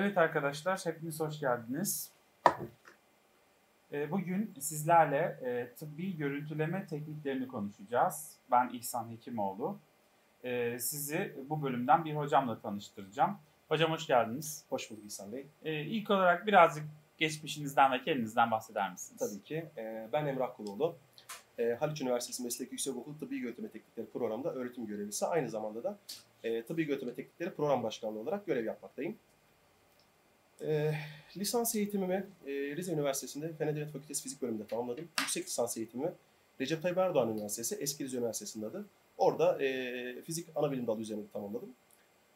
Evet arkadaşlar, hepiniz hoş geldiniz. Ee, Bugün sizlerle e, tıbbi görüntüleme tekniklerini konuşacağız. Ben İhsan Hekimoğlu. Ee, Sizi bu bölümden bir hocamla tanıştıracağım. Hocam hoş geldiniz. Hoş bulduk İhsan Bey. Ee, İlk olarak birazcık geçmişinizden ve kendinizden bahseder misiniz? Tabii ki. Ben Emrah Kuloğlu. Haliç Üniversitesi Meslek Yüksekokulu Tıbbi Göğütleme Teknikleri programında öğretim görevlisi. Aynı zamanda da e, Tıbbi Göğütleme Teknikleri Program Başkanlığı olarak görev yapmaktayım. Ee, lisans eğitimimi e, Rize Üniversitesi'nde Fen Edebiyat Fakültesi Fizik bölümünde tamamladım. Yüksek lisans eğitimimi Recep Tayyip Erdoğan Üniversitesi, Eski Rize Üniversitesi'nde adı. Orada e, fizik ana bilim dalı üzerinde tamamladım.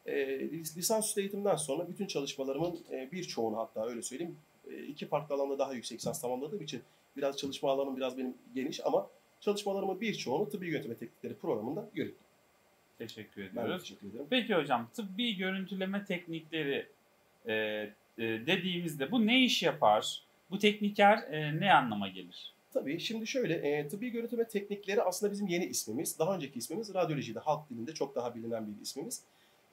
E, lisansüstü eğitimden sonra bütün çalışmalarımın e, birçoğunu hatta öyle söyleyeyim e, iki farklı alanda daha yüksek lisans tamamladığım için biraz çalışma alanım biraz benim geniş ama çalışmalarımın birçoğunu tıbbi yönetme teknikleri programında yürüttüm. Teşekkür Ben ediyoruz. teşekkür ederim. Peki hocam, tıbbi görüntüleme teknikleri e, e, dediğimizde bu ne iş yapar? Bu tekniker e, ne anlama gelir? Tabii şimdi şöyle e, tıbbi görüntüleme teknikleri aslında bizim yeni ismimiz. Daha önceki ismimiz radyolojide halk dilinde çok daha bilinen bir ismimiz.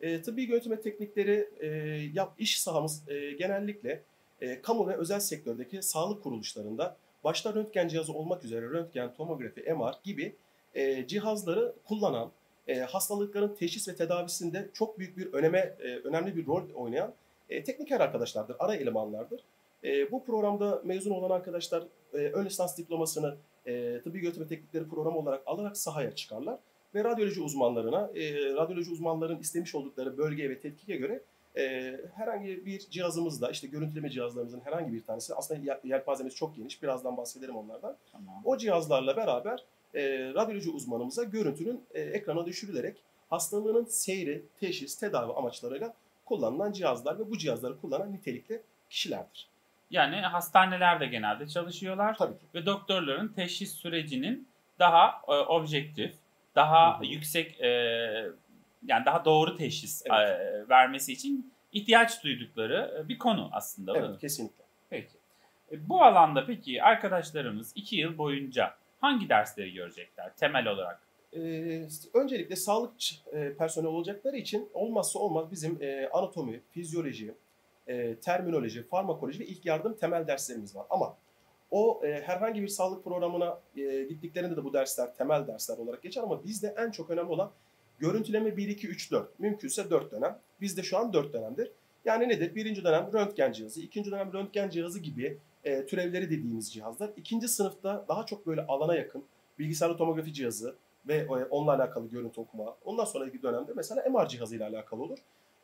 E, tıbbi görüntüleme teknikleri e, yap iş sahamız e, genellikle e, kamu ve özel sektördeki sağlık kuruluşlarında başta röntgen cihazı olmak üzere röntgen, tomografi, MR gibi e, cihazları kullanan e, hastalıkların teşhis ve tedavisinde çok büyük bir öneme e, önemli bir rol oynayan e, tekniker arkadaşlardır, ara elemanlardır. E, bu programda mezun olan arkadaşlar e, ön lisans diplomasını e, tıbbi götürme teknikleri programı olarak alarak sahaya çıkarlar ve radyoloji uzmanlarına, e, radyoloji uzmanların istemiş oldukları bölgeye ve tetkike göre e, herhangi bir cihazımızla, işte görüntüleme cihazlarımızın herhangi bir tanesi, aslında yel- yelpazemiz çok geniş, birazdan bahsederim onlardan. Tamam. O cihazlarla beraber e, radyoloji uzmanımıza görüntünün e, ekrana düşürülerek hastalığının seyri, teşhis, tedavi amaçlarıyla kullanılan cihazlar ve bu cihazları kullanan nitelikli kişilerdir. Yani hastanelerde genelde çalışıyorlar Tabii ki. ve doktorların teşhis sürecinin daha e, objektif, daha Hı hı. yüksek, e, yani daha doğru teşhis Evet. e, vermesi için ihtiyaç duydukları e, bir konu aslında. bu. Evet, kesinlikle. Peki. E, Bu alanda peki arkadaşlarımız iki yıl boyunca hangi dersleri görecekler temel olarak? Öncelikle sağlık e, personeli olacakları için olmazsa olmaz bizim anatomi, fizyoloji, terminoloji, farmakoloji ve ilk yardım temel derslerimiz var. Ama o herhangi bir sağlık programına gittiklerinde de bu dersler temel dersler olarak geçer ama bizde en çok önemli olan görüntüleme 1, 2, 3, 4. Mümkünse 4 dönem. Bizde şu an 4 dönemdir. Yani nedir? Birinci dönem röntgen cihazı, ikinci dönem röntgen cihazı gibi e, türevleri dediğimiz cihazlar. İkinci sınıfta daha çok böyle alana yakın bilgisayarlı tomografi cihazı, ve e, onunla alakalı görüntü okuma. Ondan sonraki dönemde mesela MR cihazıyla alakalı olur.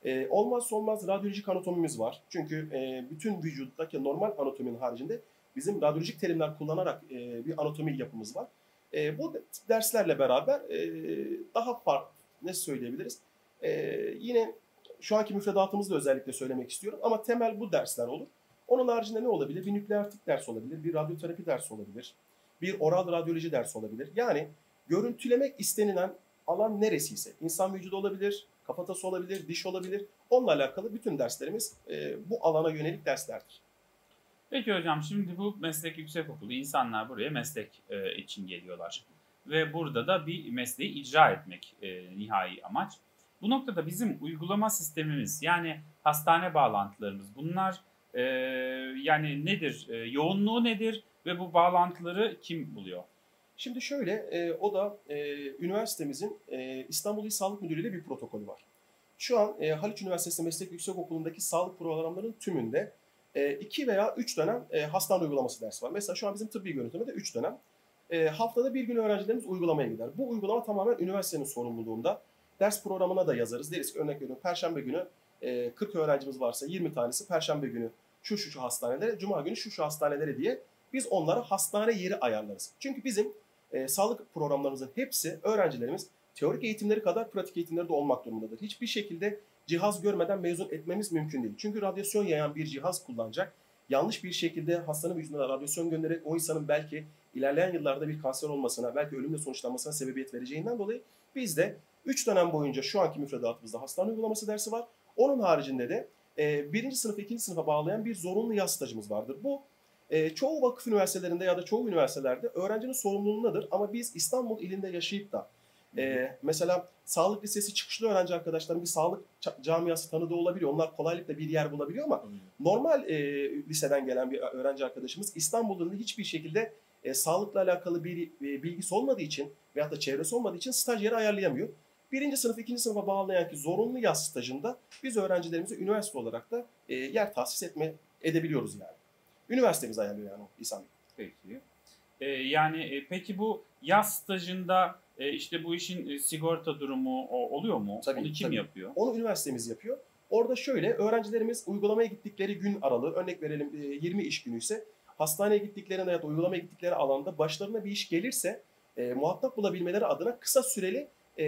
E, olmazsa olmaz radyolojik anatomimiz var. Çünkü e, bütün vücuttaki normal anatominin haricinde bizim radyolojik terimler kullanarak e, bir anatomi yapımız var. E, bu derslerle beraber e, daha farklı ne söyleyebiliriz? E, yine şu anki müfredatımızda özellikle söylemek istiyorum ama temel bu dersler olur. Onun haricinde ne olabilir? Bir nükleer tıp dersi olabilir, bir radyoterapi dersi olabilir, bir oral radyoloji dersi olabilir. Yani görüntülemek istenilen alan neresiyse, insan vücudu olabilir, kafatası olabilir, diş olabilir. Onunla alakalı bütün derslerimiz e, bu alana yönelik derslerdir. Peki hocam şimdi bu meslek yüksekokulu insanlar buraya meslek e, için geliyorlar. Ve burada da bir mesleği icra etmek e, nihai amaç. Bu noktada bizim uygulama sistemimiz yani hastane bağlantılarımız bunlar e, yani nedir? E, yoğunluğu nedir? Ve bu bağlantıları kim buluyor? Şimdi şöyle, e, o da e, üniversitemizin e, İstanbul İl Sağlık Müdürlüğü ile bir protokolü var. Şu an e, Haliç Üniversitesi Meslek Yüksekokulu'ndaki sağlık programlarının tümünde e, iki veya üç dönem e, hastane uygulaması dersi var. Mesela şu an bizim tıbbi görüntülemede üç dönem. E, haftada bir gün öğrencilerimiz uygulamaya gider. Bu uygulama tamamen üniversitenin sorumluluğunda. Ders programına da yazarız. Deriz ki örnek veriyorum Perşembe günü e, 40 öğrencimiz varsa 20 tanesi Perşembe günü şu şu şu hastanelere, Cuma günü şu şu hastanelere diye biz onlara hastane yeri ayarlarız. Çünkü bizim e, sağlık programlarımızın hepsi öğrencilerimiz teorik eğitimleri kadar pratik eğitimleri de olmak durumundadır. Hiçbir şekilde cihaz görmeden mezun etmemiz mümkün değil. Çünkü radyasyon yayan bir cihaz kullanacak. Yanlış bir şekilde hastanın vücuduna radyasyon göndererek o insanın belki ilerleyen yıllarda bir kanser olmasına, belki ölümle sonuçlanmasına sebebiyet vereceğinden dolayı biz de 3 dönem boyunca şu anki müfredatımızda hastane uygulaması dersi var. Onun haricinde de e, birinci sınıf, ikinci sınıfa bağlayan bir zorunlu yaz stajımız vardır. Bu e, çoğu vakıf üniversitelerinde ya da çoğu üniversitelerde öğrencinin sorumluluğundadır. Ama biz İstanbul ilinde yaşayıp da Ee, mesela sağlık lisesi çıkışlı öğrenci arkadaşlarım bir sağlık camiası tanıdığı olabiliyor. Onlar kolaylıkla bir yer bulabiliyor ama normal e, liseden gelen bir öğrenci arkadaşımız İstanbul'da da hiçbir şekilde e, sağlıkla alakalı bir e, bilgisi olmadığı için veyahut da çevresi olmadığı için staj yeri ayarlayamıyor. Birinci sınıf, ikinci sınıfa bağlayan ki zorunlu yaz stajında biz öğrencilerimize üniversite olarak da e, yer tahsis etme edebiliyoruz yani. Üniversitemiz ayarlıyor yani o Bey. Peki. Ee, yani e, peki bu yaz stajında e, işte bu işin e, sigorta durumu o, oluyor mu? Tabii, Onu kim tabii. yapıyor? Onu üniversitemiz yapıyor. Orada şöyle öğrencilerimiz uygulamaya gittikleri gün aralığı örnek verelim e, 20 iş günü ise hastaneye gittiklerinde ya da uygulamaya gittikleri alanda başlarına bir iş gelirse e, muhatap bulabilmeleri adına kısa süreli e,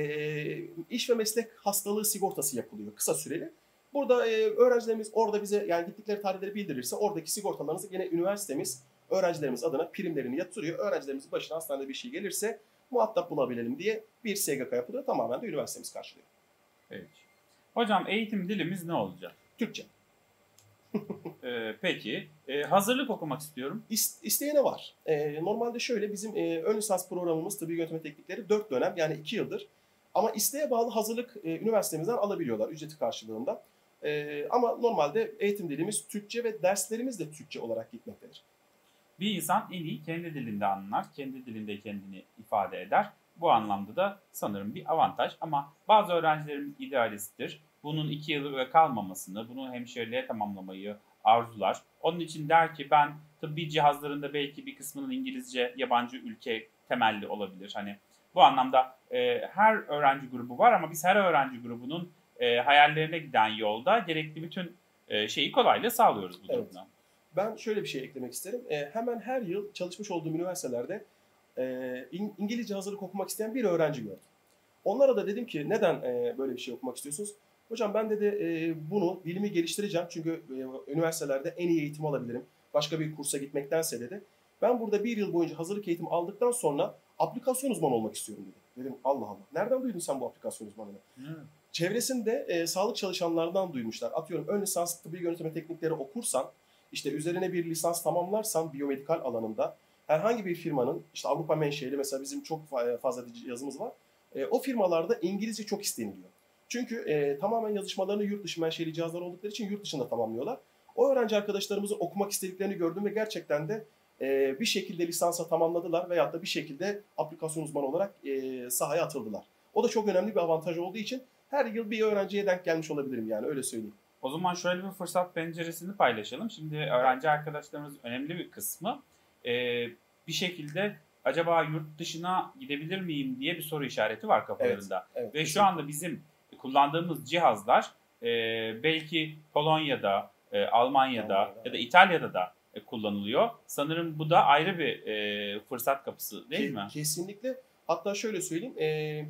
iş ve meslek hastalığı sigortası yapılıyor kısa süreli. Burada e, öğrencilerimiz orada bize yani gittikleri tarihleri bildirirse oradaki sigortalarınızı yine üniversitemiz öğrencilerimiz adına primlerini yatırıyor. Öğrencilerimizin başına hastanede bir şey gelirse muhatap bulabilelim diye bir SGK yapılıyor. Tamamen de üniversitemiz karşılıyor. Peki. Hocam eğitim dilimiz ne olacak? Türkçe. Ee, peki. Ee, hazırlık okumak istiyorum. İst, isteyene var. Ee, normalde şöyle bizim e, ön lisans programımız tıbbi yönetme teknikleri 4 dönem yani 2 yıldır. Ama isteğe bağlı hazırlık e, üniversitemizden alabiliyorlar ücreti karşılığında. E, ama normalde eğitim dilimiz Türkçe ve derslerimiz de Türkçe olarak gitmektedir. Bir insan en iyi kendi dilinde anlar, kendi dilinde kendini ifade eder. Bu anlamda da sanırım bir avantaj ama bazı öğrencilerimiz idealisttir. Bunun iki yılı kalmamasını, bunu hemşireliğe tamamlamayı arzular. Onun için der ki ben tıbbi cihazlarında belki bir kısmının İngilizce yabancı ülke temelli olabilir. Hani bu anlamda e, her öğrenci grubu var ama biz her öğrenci grubunun e, hayallerine giden yolda gerekli bütün e, şeyi kolaylıkla sağlıyoruz bu Evet. durumda. Ben şöyle bir şey eklemek isterim. E, hemen her yıl çalışmış olduğum üniversitelerde e, İng- İngilizce hazırlık okumak isteyen bir öğrenci gördüm. Onlara da dedim ki neden e, böyle bir şey okumak istiyorsunuz? Hocam ben dedi e, bunu dilimi geliştireceğim çünkü e, üniversitelerde en iyi eğitim alabilirim. Başka bir kursa gitmektense dedi. Ben burada bir yıl boyunca hazırlık eğitimi aldıktan sonra aplikasyon uzmanı olmak istiyorum dedi. Dedim Allah Allah. Nereden duydun sen bu aplikasyon uzmanını? Hı. Çevresinde e, sağlık çalışanlarından duymuşlar. Atıyorum ön lisans tıbbi yönetme teknikleri okursan, işte üzerine bir lisans tamamlarsan biyomedikal alanında herhangi bir firmanın işte Avrupa menşeli mesela bizim çok fa- fazla yazımız var. E, o firmalarda İngilizce çok isteniliyor. Çünkü e, tamamen yazışmalarını yurt dışı menşeli cihazlar oldukları için yurt dışında tamamlıyorlar. O öğrenci arkadaşlarımızın okumak istediklerini gördüm ve gerçekten de e, bir şekilde lisansa tamamladılar veyahut da bir şekilde aplikasyon uzmanı olarak e, sahaya atıldılar. O da çok önemli bir avantaj olduğu için her yıl bir öğrenciye denk gelmiş olabilirim yani öyle söyleyeyim. O zaman şöyle bir fırsat penceresini paylaşalım. Şimdi öğrenci arkadaşlarımız önemli bir kısmı e, bir şekilde acaba yurt dışına gidebilir miyim diye bir soru işareti var kafalarında. Evet, Ve şu anda bizim kullandığımız cihazlar e, belki Polonya'da, e, Almanya'da Almanya'da, ya da İtalya'da da e, kullanılıyor. Sanırım bu da ayrı bir e, fırsat kapısı değil Ke- mi? Kesinlikle. Hatta şöyle söyleyeyim. e,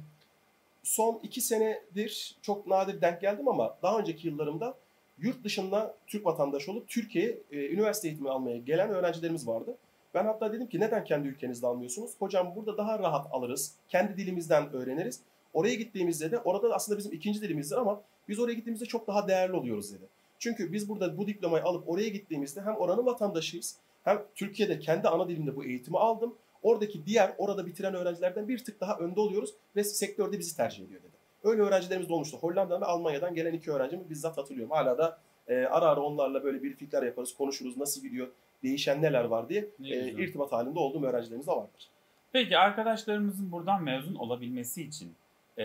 son iki senedir çok nadir denk geldim ama daha önceki yıllarımda yurt dışında Türk vatandaşı olup Türkiye'ye e, üniversite eğitimi almaya gelen öğrencilerimiz vardı. Ben hatta dedim ki neden kendi ülkenizde almıyorsunuz? Hocam burada daha rahat alırız. Kendi dilimizden öğreniriz. Oraya gittiğimizde de orada da aslında bizim ikinci dilimizdir ama biz oraya gittiğimizde çok daha değerli oluyoruz dedi. Çünkü biz burada bu diplomayı alıp oraya gittiğimizde hem oranın vatandaşıyız hem Türkiye'de kendi ana dilimde bu eğitimi aldım. Oradaki diğer orada bitiren öğrencilerden bir tık daha önde oluyoruz ve sektörde bizi tercih ediyor dedi. Öyle öğrencilerimiz de olmuştu. Hollanda'dan ve Almanya'dan gelen iki öğrencimi bizzat hatırlıyorum. Hala da e, ara ara onlarla böyle briefingler yaparız, konuşuruz, nasıl gidiyor, değişen neler var diye Ne e, irtibat halinde olduğum öğrencilerimiz de vardır. Peki arkadaşlarımızın buradan mezun olabilmesi için e,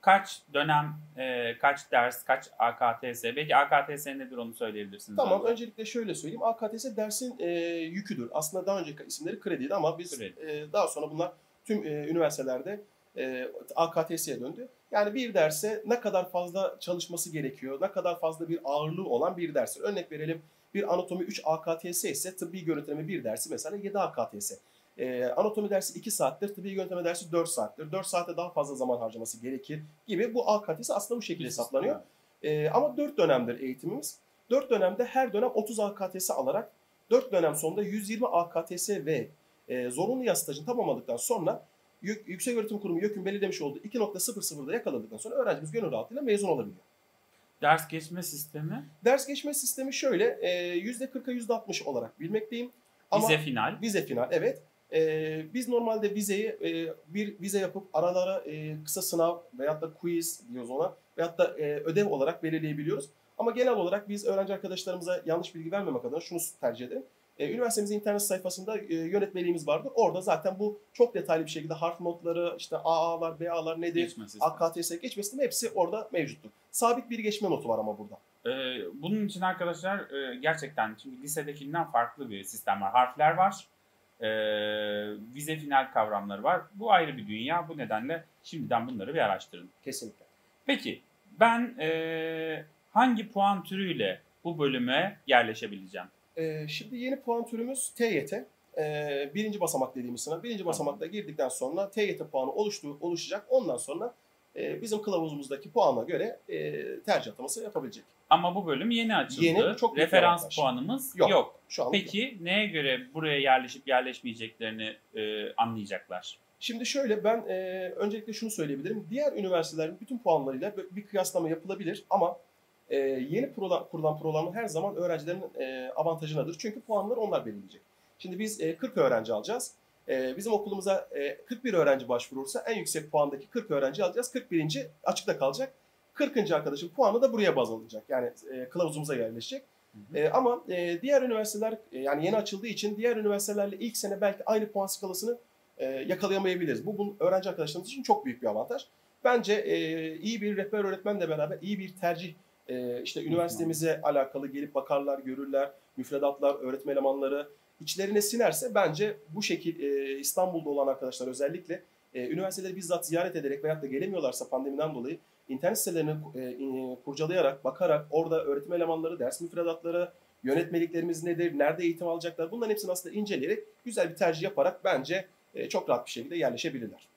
kaç dönem, e, kaç ders, kaç AKTS, belki AKTS nedir onu söyleyebilirsiniz. Tamam, önce. öncelikle şöyle söyleyeyim. AKTS dersin e, yüküdür. Aslında daha önceki isimleri krediydi ama biz Kredi. e, daha sonra bunlar tüm e, üniversitelerde e, AKTS'ye döndü. Yani bir derse ne kadar fazla çalışması gerekiyor, ne kadar fazla bir ağırlığı olan bir ders. Örnek verelim bir anatomi 3 AKTS ise tıbbi yönetimi bir dersi mesela 7 AKTS. E, anatomi dersi 2 saattir, tıbbi yönetimi dersi 4 saattir. 4 saate daha fazla zaman harcaması gerekir gibi bu AKTS aslında bu şekilde hesaplanıyor. Ee, ama 4 dönemdir eğitimimiz. 4 dönemde her dönem 30 AKTS alarak 4 dönem sonunda 120 AKTS ve e, zorunlu yaz stajını tamamladıktan sonra Yük- Yüksek Öğretim Kurumu YÖK'ün belirlemiş olduğu 2.00'da yakaladıktan sonra öğrencimiz gönül rahatlığıyla mezun olabiliyor. Ders geçme sistemi, Ders geçme sistemi şöyle e, %40'a %60 olarak bilmekteyim. Ama vize final. vize final evet. E, biz normalde vizeyi e, bir vize yapıp aralara e, kısa sınav veyahut da quiz diyoruz ona veyahut da e, ödev olarak belirleyebiliyoruz. Ama genel olarak biz öğrenci arkadaşlarımıza yanlış bilgi vermemek adına şunu tercih edelim. E, üniversitemizin internet sayfasında e, yönetmeliğimiz vardır. Orada zaten bu çok detaylı bir şekilde harf notları, işte AA'lar, BA'lar nedir. AKTS geçme sistemi hepsi orada mevcuttur. Sabit bir geçme notu var ama burada. Ee, bunun için arkadaşlar e, gerçekten çünkü lisedekinden farklı bir sistem var. Harfler var, e, vize final kavramları var. Bu ayrı bir dünya. Bu nedenle şimdiden bunları bir araştırın. Kesinlikle. Peki ben e, hangi puan türüyle bu bölüme yerleşebileceğim? Ee, şimdi yeni puan türümüz TYT. Ee, birinci basamak dediğimiz sınav. Birinci basamakta girdikten sonra TYT puanı oluştu, oluşacak. Ondan sonra e, bizim kılavuzumuzdaki puana göre e, tercih ataması yapabilecek. Ama bu bölüm yeni açıldı. Yeni, çok Referans puanımız Yok. yok. Şu an Peki neye göre buraya yerleşip yerleşmeyeceklerini e, anlayacaklar? Şimdi şöyle ben e, öncelikle şunu söyleyebilirim. Diğer üniversitelerin bütün puanlarıyla bir kıyaslama yapılabilir ama e, yeni kurulan, kurulan programlar her zaman öğrencilerin e, avantajınadır. Çünkü puanları onlar belirleyecek. Şimdi biz e, 40 öğrenci alacağız. E, bizim okulumuza e, 41 öğrenci başvurursa en yüksek puandaki 40 öğrenci alacağız. 41. açıkta kalacak. 40. arkadaşın puanı da buraya baz alınacak. Yani e, kılavuzumuza yerleşecek. Hı hı. E, ama e, diğer üniversiteler e, yani yeni açıldığı için diğer üniversitelerle ilk sene belki aynı puan skalasını e, yakalayamayabiliriz. Bu bunun öğrenci arkadaşlarımız için çok büyük bir avantaj. Bence e, iyi bir rehber öğretmenle beraber iyi bir tercih e, işte üniversitemize alakalı gelip bakarlar, görürler, müfredatlar, öğretim elemanları içlerine sinerse bence bu şekil e, İstanbul'da olan arkadaşlar özellikle e, üniversiteleri bizzat ziyaret ederek veyahut da gelemiyorlarsa pandemiden dolayı internet sitelerini e, e, kurcalayarak, bakarak orada öğretim elemanları, ders müfredatları, yönetmeliklerimiz nedir, nerede eğitim alacaklar bunların hepsini aslında inceleyerek güzel bir tercih yaparak bence e, çok rahat bir şekilde yerleşebilirler.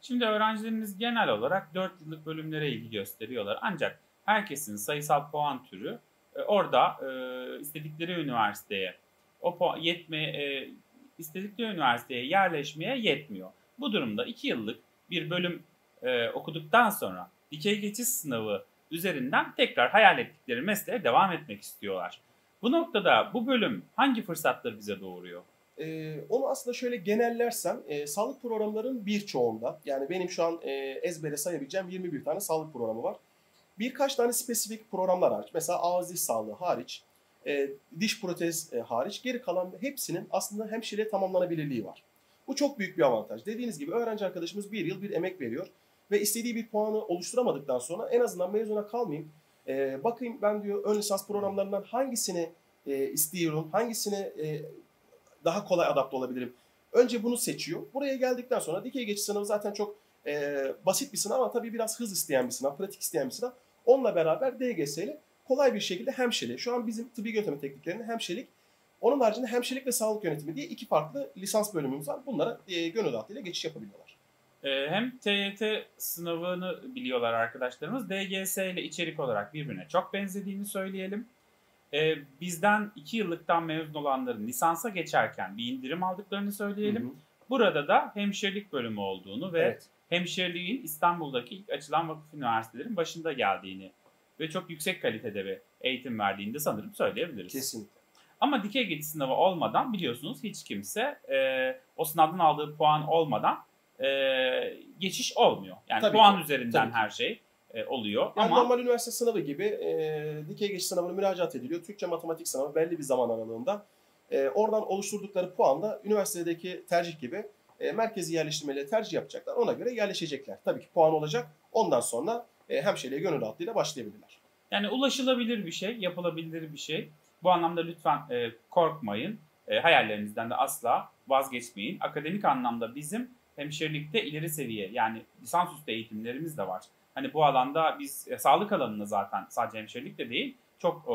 Şimdi öğrencilerimiz genel olarak 4 yıllık bölümlere ilgi gösteriyorlar. Ancak herkesin sayısal puan türü e, orada e, istedikleri üniversiteye o puan yetme e, istedikleri üniversiteye yerleşmeye yetmiyor. Bu durumda 2 yıllık bir bölüm e, okuduktan sonra dikey geçiş sınavı üzerinden tekrar hayal ettikleri mesleğe devam etmek istiyorlar. Bu noktada bu bölüm hangi fırsatları bize doğuruyor? Ee, onu aslında şöyle genellersem e, sağlık programlarının birçoğunda yani benim şu an e, ezbere sayabileceğim 21 tane sağlık programı var. Birkaç tane spesifik programlar hariç mesela ağız diş sağlığı hariç e, diş protez e, hariç geri kalan hepsinin aslında hemşire tamamlanabilirliği var. Bu çok büyük bir avantaj. Dediğiniz gibi öğrenci arkadaşımız bir yıl bir emek veriyor ve istediği bir puanı oluşturamadıktan sonra en azından mezuna kalmayayım. E, bakayım ben diyor ön lisans programlarından hangisini e, istiyorum, hangisine e, daha kolay adapte olabilirim. Önce bunu seçiyor. Buraya geldikten sonra dikey geçiş sınavı zaten çok e, basit bir sınav ama tabii biraz hız isteyen bir sınav, pratik isteyen bir sınav. Onunla beraber DGS ile kolay bir şekilde hemşire. Şu an bizim tıbbi yönetimi tekniklerinde hemşirelik. Onun haricinde hemşirelik ve sağlık yönetimi diye iki farklı lisans bölümümüz var. Bunlara e, gönül rahatlığıyla geçiş yapabiliyorlar. Ee, hem TYT sınavını biliyorlar arkadaşlarımız. DGS ile içerik olarak birbirine çok benzediğini söyleyelim. Ee, bizden 2 yıllıktan mezun olanların lisansa geçerken bir indirim aldıklarını söyleyelim. Hı hı. Burada da hemşirelik bölümü olduğunu ve Evet. hemşireliğin İstanbul'daki ilk açılan vakıf üniversitelerin başında geldiğini ve çok yüksek kalitede bir eğitim verdiğini de sanırım söyleyebiliriz. Kesinlikle. Ama dikey geçiş sınavı olmadan biliyorsunuz hiç kimse e, o sınavdan aldığı puan olmadan e, geçiş olmuyor. Yani Tabii puan ki, üzerinden tabii her şey e, oluyor. Yani Ama normal üniversite sınavı gibi e, dikey geçiş sınavına müracaat ediliyor. Türkçe matematik sınavı belli bir zaman aralığında. E, oradan oluşturdukları puan da üniversitedeki tercih gibi e, merkezi yerleştirmeyle tercih yapacaklar. Ona göre yerleşecekler. Tabii ki puan olacak. Ondan sonra e, hemşireliğe gönül rahatlığıyla başlayabilirler. Yani ulaşılabilir bir şey, yapılabilir bir şey. Bu anlamda lütfen e, korkmayın. E, hayallerinizden de asla vazgeçmeyin. Akademik anlamda bizim hemşirelikte ileri seviye yani lisansüstü eğitimlerimiz de var. Hani bu alanda biz e, sağlık alanında zaten sadece hemşirelik de değil çok e,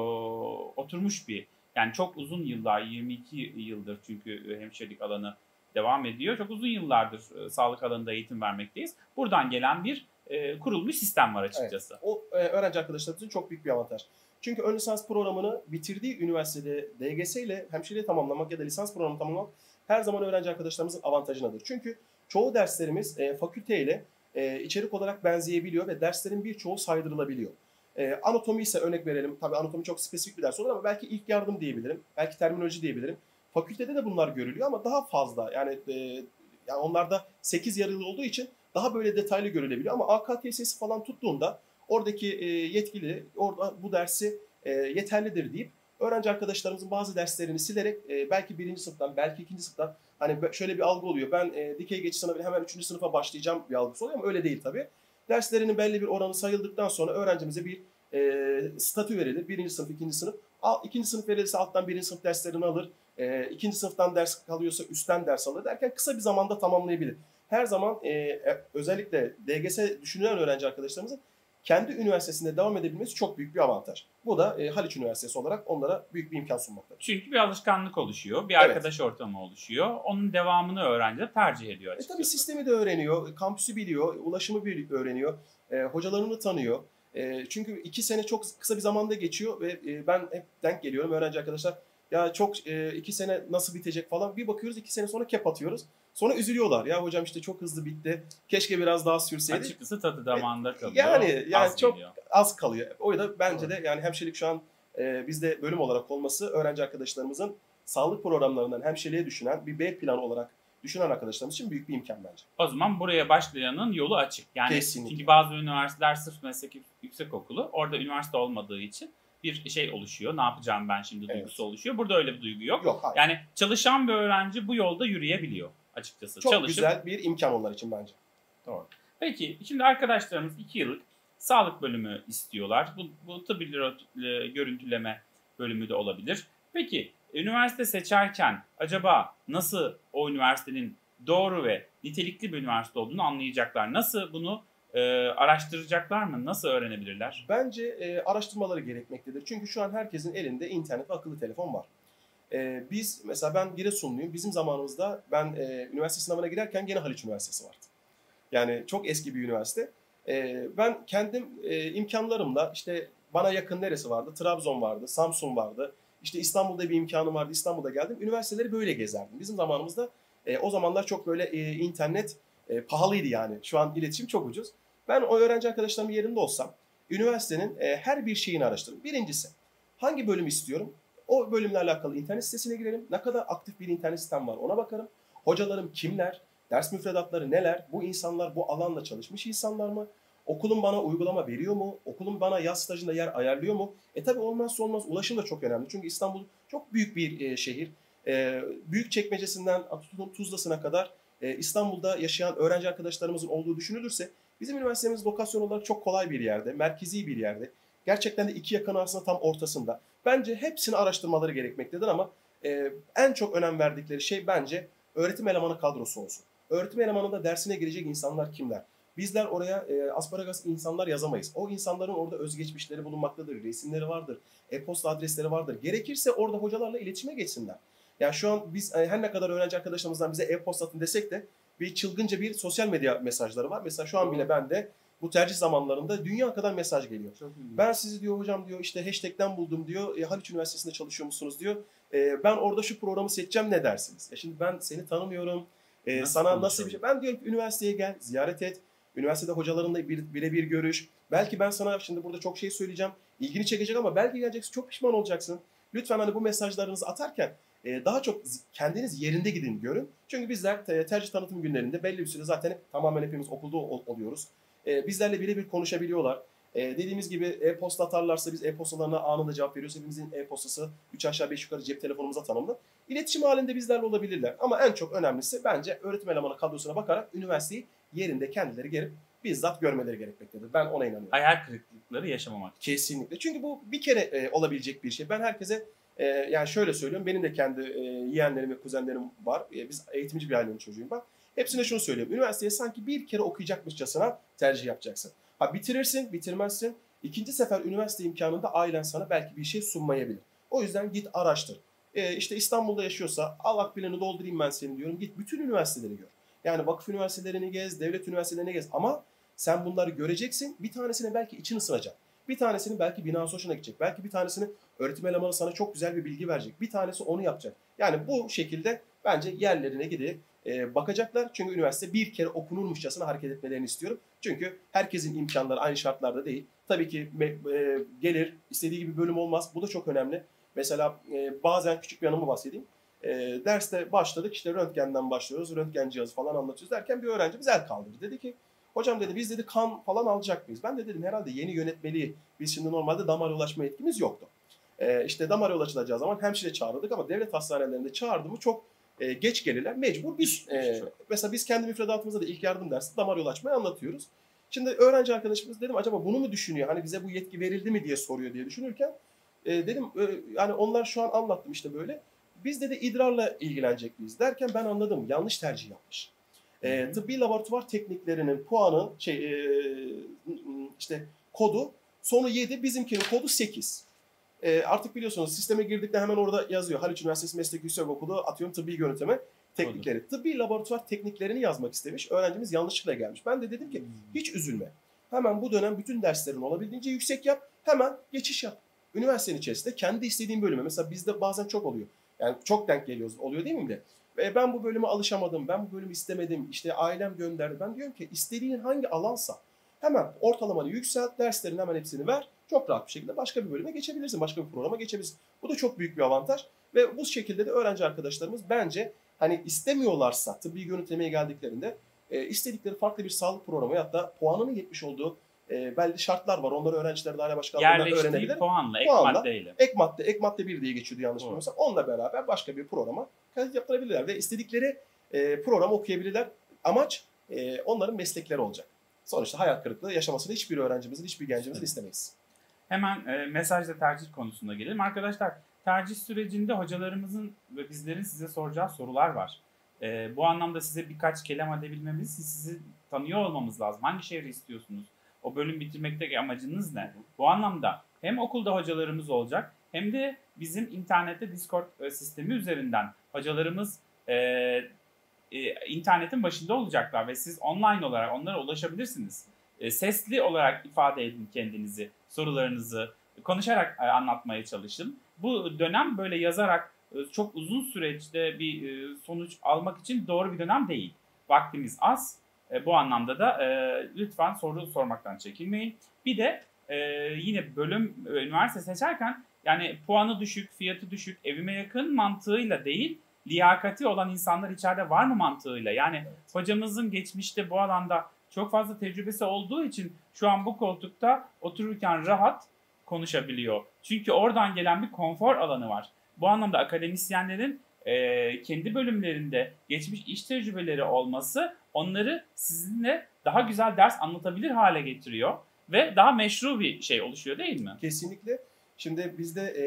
oturmuş bir yani çok uzun yıllar 22 yıldır çünkü e, hemşirelik alanı devam ediyor. Çok uzun yıllardır e, sağlık alanında eğitim vermekteyiz. Buradan gelen bir e, kurulmuş sistem var açıkçası. O e, öğrenci arkadaşlarımız için çok büyük bir avantaj. Çünkü ön lisans programını bitirdiği üniversitede DGS ile hemşireliği tamamlamak ya da lisans programını tamamlamak her zaman öğrenci arkadaşlarımızın avantajınadır. Çünkü çoğu derslerimiz e, fakülte ile e, içerik olarak benzeyebiliyor ve derslerin birçoğu saydırılabiliyor. E, anatomi ise örnek verelim. Tabii anatomi çok spesifik bir ders olur ama belki ilk yardım diyebilirim. Belki terminoloji diyebilirim. Fakültede de bunlar görülüyor ama daha fazla. Yani e, yani onlarda 8 yarılı olduğu için daha böyle detaylı görülebiliyor ama AKTS'si falan tuttuğunda oradaki e, yetkili orada bu dersi e, yeterlidir deyip öğrenci arkadaşlarımızın bazı derslerini silerek e, belki birinci sınıftan belki ikinci sınıftan hani şöyle bir algı oluyor. Ben e, dikey geçiş sınavıyla hemen üçüncü sınıfa başlayacağım bir algısı oluyor ama öyle değil tabii. Derslerinin belli bir oranı sayıldıktan sonra öğrencimize bir e, statü verilir. Birinci sınıf, ikinci sınıf. Al, ikinci sınıf verilirse alttan birinci sınıf derslerini alır. E, ikinci sınıftan ders kalıyorsa üstten ders alır derken kısa bir zamanda tamamlayabilir. Her zaman e, e özellikle DGS düşünülen öğrenci arkadaşlarımızın kendi üniversitesinde devam edebilmesi çok büyük bir avantaj. Bu da e, Haliç Üniversitesi olarak onlara büyük bir imkan sunmaktadır. Çünkü bir alışkanlık oluşuyor, bir arkadaş evet. ortamı oluşuyor. Onun devamını öğrenciler tercih ediyor açıkçası. E tabii sistemi de öğreniyor, kampüsü biliyor, ulaşımı bir öğreniyor, e, hocalarını tanıyor. E, çünkü iki sene çok kısa bir zamanda geçiyor ve e, ben hep denk geliyorum öğrenci arkadaşlar. Ya çok e, iki sene nasıl bitecek falan. Bir bakıyoruz iki sene sonra kep atıyoruz. Sonra üzülüyorlar. Ya hocam işte çok hızlı bitti. Keşke biraz daha sürseydi. Açıkçası tadı damağında kalıyor. Yani yani az çok geliyor. az kalıyor. O yüzden bence Doğru. de yani hemşirelik şu an e, bizde bölüm olarak olması öğrenci arkadaşlarımızın sağlık programlarından hemşireliğe düşünen bir B planı olarak düşünen arkadaşlarımız için büyük bir imkan bence. O zaman buraya başlayanın yolu açık. Yani Kesinlikle. çünkü bazı üniversiteler sırf meslek yüksek okulu orada üniversite olmadığı için bir şey oluşuyor. Ne yapacağım ben şimdi duygusu evet. oluşuyor. Burada öyle bir duygu yok. Yok hayır. Yani çalışan bir öğrenci bu yolda yürüyebiliyor açıkçası. Çok Çalışıp... güzel bir imkan onlar için bence. Doğru. Peki şimdi arkadaşlarımız 2 yıllık sağlık bölümü istiyorlar. Bu, bu tıbbi görüntüleme bölümü de olabilir. Peki üniversite seçerken acaba nasıl o üniversitenin doğru ve nitelikli bir üniversite olduğunu anlayacaklar? Nasıl bunu e, araştıracaklar mı? Nasıl öğrenebilirler? Bence e, araştırmaları gerekmektedir. Çünkü şu an herkesin elinde internet ve akıllı telefon var. E, biz mesela ben Giresunluyum. Bizim zamanımızda ben e, üniversite sınavına girerken gene Haliç Üniversitesi vardı. Yani çok eski bir üniversite. E, ben kendim e, imkanlarımla işte bana yakın neresi vardı? Trabzon vardı, Samsun vardı. İşte İstanbul'da bir imkanım vardı. İstanbul'da geldim. Üniversiteleri böyle gezerdim. Bizim zamanımızda e, o zamanlar çok böyle e, internet e, pahalıydı yani. Şu an iletişim çok ucuz. Ben o öğrenci arkadaşlarımın yerinde olsam üniversitenin e, her bir şeyini araştırırım. Birincisi hangi bölüm istiyorum? O bölümle alakalı internet sitesine girelim. Ne kadar aktif bir internet sitem var ona bakarım. Hocalarım kimler? Ders müfredatları neler? Bu insanlar bu alanla çalışmış insanlar mı? Okulun bana uygulama veriyor mu? Okulun bana yaz stajında yer ayarlıyor mu? E tabi olmazsa olmaz ulaşım da çok önemli. Çünkü İstanbul çok büyük bir e, şehir. E, büyük çekmecesinden Tuzla'sına kadar e, İstanbul'da yaşayan öğrenci arkadaşlarımızın olduğu düşünülürse bizim üniversitemiz lokasyon olarak çok kolay bir yerde, merkezi bir yerde. Gerçekten de iki yakın arasında tam ortasında. Bence hepsini araştırmaları gerekmektedir ama e, en çok önem verdikleri şey bence öğretim elemanı kadrosu olsun. Öğretim elemanında dersine girecek insanlar kimler? Bizler oraya e, asparagas insanlar yazamayız. O insanların orada özgeçmişleri bulunmaktadır, resimleri vardır, e-posta adresleri vardır. Gerekirse orada hocalarla iletişime geçsinler. Yani şu an biz e, her ne kadar öğrenci arkadaşlarımızdan bize e-posta atın desek de bir çılgınca bir sosyal medya mesajları var. Mesela şu an bile bende bu tercih zamanlarında dünya kadar mesaj geliyor. ben sizi diyor hocam diyor işte hashtag'ten buldum diyor. E, Haliç Üniversitesi'nde çalışıyor musunuz diyor. E, ben orada şu programı seçeceğim ne dersiniz? Ya şimdi ben seni tanımıyorum. E, nasıl sana nasıl bir şey? Ben diyorum ki üniversiteye gel, ziyaret et. Üniversitede hocalarınla bir, birebir görüş. Belki ben sana şimdi burada çok şey söyleyeceğim. İlgini çekecek ama belki geleceksin çok pişman olacaksın. Lütfen hani bu mesajlarınızı atarken e, daha çok kendiniz yerinde gidin görün. Çünkü bizler tercih tanıtım günlerinde belli bir süre zaten tamamen hepimiz okulda oluyoruz. E, bizlerle birebir konuşabiliyorlar. E, dediğimiz gibi e-posta atarlarsa biz e-postalarına anında cevap veriyoruz. Hepimizin e-postası 3 aşağı 5 yukarı cep telefonumuza tanımlı. İletişim halinde bizlerle olabilirler. Ama en çok önemlisi bence öğretim elemanı kadrosuna bakarak üniversiteyi yerinde kendileri gelip bizzat görmeleri gerekmektedir. Ben ona inanıyorum. Hayal kırıklıkları yaşamamak. Kesinlikle. Çünkü bu bir kere e, olabilecek bir şey. Ben herkese e, yani şöyle söylüyorum. Benim de kendi e, yeğenlerim ve kuzenlerim var. E, biz eğitimci bir ailenin çocuğuyum ben. Hepsine şunu söylüyorum. Üniversiteye sanki bir kere okuyacakmışçasına tercih yapacaksın. Ha bitirirsin, bitirmezsin. İkinci sefer üniversite imkanında ailen sana belki bir şey sunmayabilir. O yüzden git araştır. Ee, işte İstanbul'da yaşıyorsa al akbilini doldurayım ben seni diyorum. Git bütün üniversiteleri gör. Yani vakıf üniversitelerini gez, devlet üniversitelerini gez. Ama sen bunları göreceksin. Bir tanesine belki için ısınacak. Bir tanesinin belki binası hoşuna gidecek. Belki bir tanesini öğretim elemanı sana çok güzel bir bilgi verecek. Bir tanesi onu yapacak. Yani bu şekilde bence yerlerine gidip e, bakacaklar. Çünkü üniversite bir kere okunurmuşçasına hareket etmelerini istiyorum. Çünkü herkesin imkanları aynı şartlarda değil. Tabii ki e, gelir, istediği gibi bölüm olmaz. Bu da çok önemli. Mesela e, bazen küçük bir anımı bahsedeyim. Derste başladık işte röntgenden başlıyoruz. Röntgen cihazı falan anlatıyoruz derken bir öğrencimiz el kaldırdı. Dedi ki hocam dedi biz dedi kan falan alacak mıyız? Ben de dedim herhalde yeni yönetmeliği biz şimdi normalde damar ulaşma yetkimiz yoktu. E, işte damar yol açılacağı zaman hemşire çağırdık ama devlet hastanelerinde çağırdı mı çok e, geç gelirler. Mecbur biz e, mesela biz kendi müfredatımızda da ilk yardım dersi damar yol açmayı anlatıyoruz. Şimdi öğrenci arkadaşımız dedim acaba bunu mu düşünüyor? Hani bize bu yetki verildi mi diye soruyor diye düşünürken e, dedim e, yani onlar şu an anlattım işte böyle. Biz dedi idrarla ilgilenecek miyiz derken ben anladım yanlış tercih yapmış. E, tıbbi laboratuvar tekniklerinin puanı şey e, işte kodu sonu 7 bizimkinin kodu 8. E, artık biliyorsunuz sisteme girdikten hemen orada yazıyor. Haliç Üniversitesi Meslek Yüksekokulu atıyorum tıbbi yönetimi teknikleri. Olur. Tıbbi laboratuvar tekniklerini yazmak istemiş. Öğrencimiz yanlışlıkla gelmiş. Ben de dedim ki hmm. hiç üzülme. Hemen bu dönem bütün derslerin olabildiğince yüksek yap. Hemen geçiş yap. Üniversitenin içerisinde kendi istediğin bölüme. Mesela bizde bazen çok oluyor. Yani çok denk geliyoruz. Oluyor değil mi de? Ve ben bu bölüme alışamadım. Ben bu bölümü istemedim. İşte ailem gönderdi. Ben diyorum ki istediğin hangi alansa hemen ortalamanı yükselt. Derslerin hemen hepsini ver. Çok rahat bir şekilde başka bir bölüme geçebilirsin. Başka bir programa geçebilirsin. Bu da çok büyük bir avantaj. Ve bu şekilde de öğrenci arkadaşlarımız bence hani istemiyorlarsa tıbbi yönetmeye geldiklerinde e, istedikleri farklı bir sağlık programı da puanının yetmiş olduğu e, belli şartlar var. Onları öğrenciler daire başkanlığından öğrenebilir. puanla, ek puanla, maddeyle. Ek madde, ek madde 1 diye geçiyordu yanlış bilmiyorsam. Onunla beraber başka bir programa kayıt yaptırabilirler ve istedikleri e, programı okuyabilirler. Amaç e, onların meslekleri olacak. Sonuçta hayat kırıklığı yaşamasını hiçbir öğrencimizin, hiçbir gencimizin istemeyiz. Hemen e, mesajda tercih konusunda gelelim. Arkadaşlar tercih sürecinde hocalarımızın ve bizlerin size soracağı sorular var. E, bu anlamda size birkaç kelam edebilmemiz, sizi tanıyor olmamız lazım. Hangi şehri istiyorsunuz? O bölüm bitirmekteki amacınız ne? Bu anlamda hem okulda hocalarımız olacak hem de bizim internette Discord e, sistemi üzerinden hocalarımız e, e, internetin başında olacaklar ve siz online olarak onlara ulaşabilirsiniz. E, sesli olarak ifade edin kendinizi, sorularınızı, konuşarak e, anlatmaya çalışın. Bu dönem böyle yazarak e, çok uzun süreçte bir e, sonuç almak için doğru bir dönem değil. Vaktimiz az. Bu anlamda da lütfen soru sormaktan çekinmeyin. Bir de yine bölüm üniversite seçerken yani puanı düşük, fiyatı düşük, evime yakın mantığıyla değil, liyakati olan insanlar içeride var mı mantığıyla. Yani hocamızın geçmişte bu alanda çok fazla tecrübesi olduğu için şu an bu koltukta otururken rahat konuşabiliyor. Çünkü oradan gelen bir konfor alanı var. Bu anlamda akademisyenlerin e, kendi bölümlerinde geçmiş iş tecrübeleri olması onları sizinle daha güzel ders anlatabilir hale getiriyor ve daha meşru bir şey oluşuyor değil mi? Kesinlikle. Şimdi bizde e,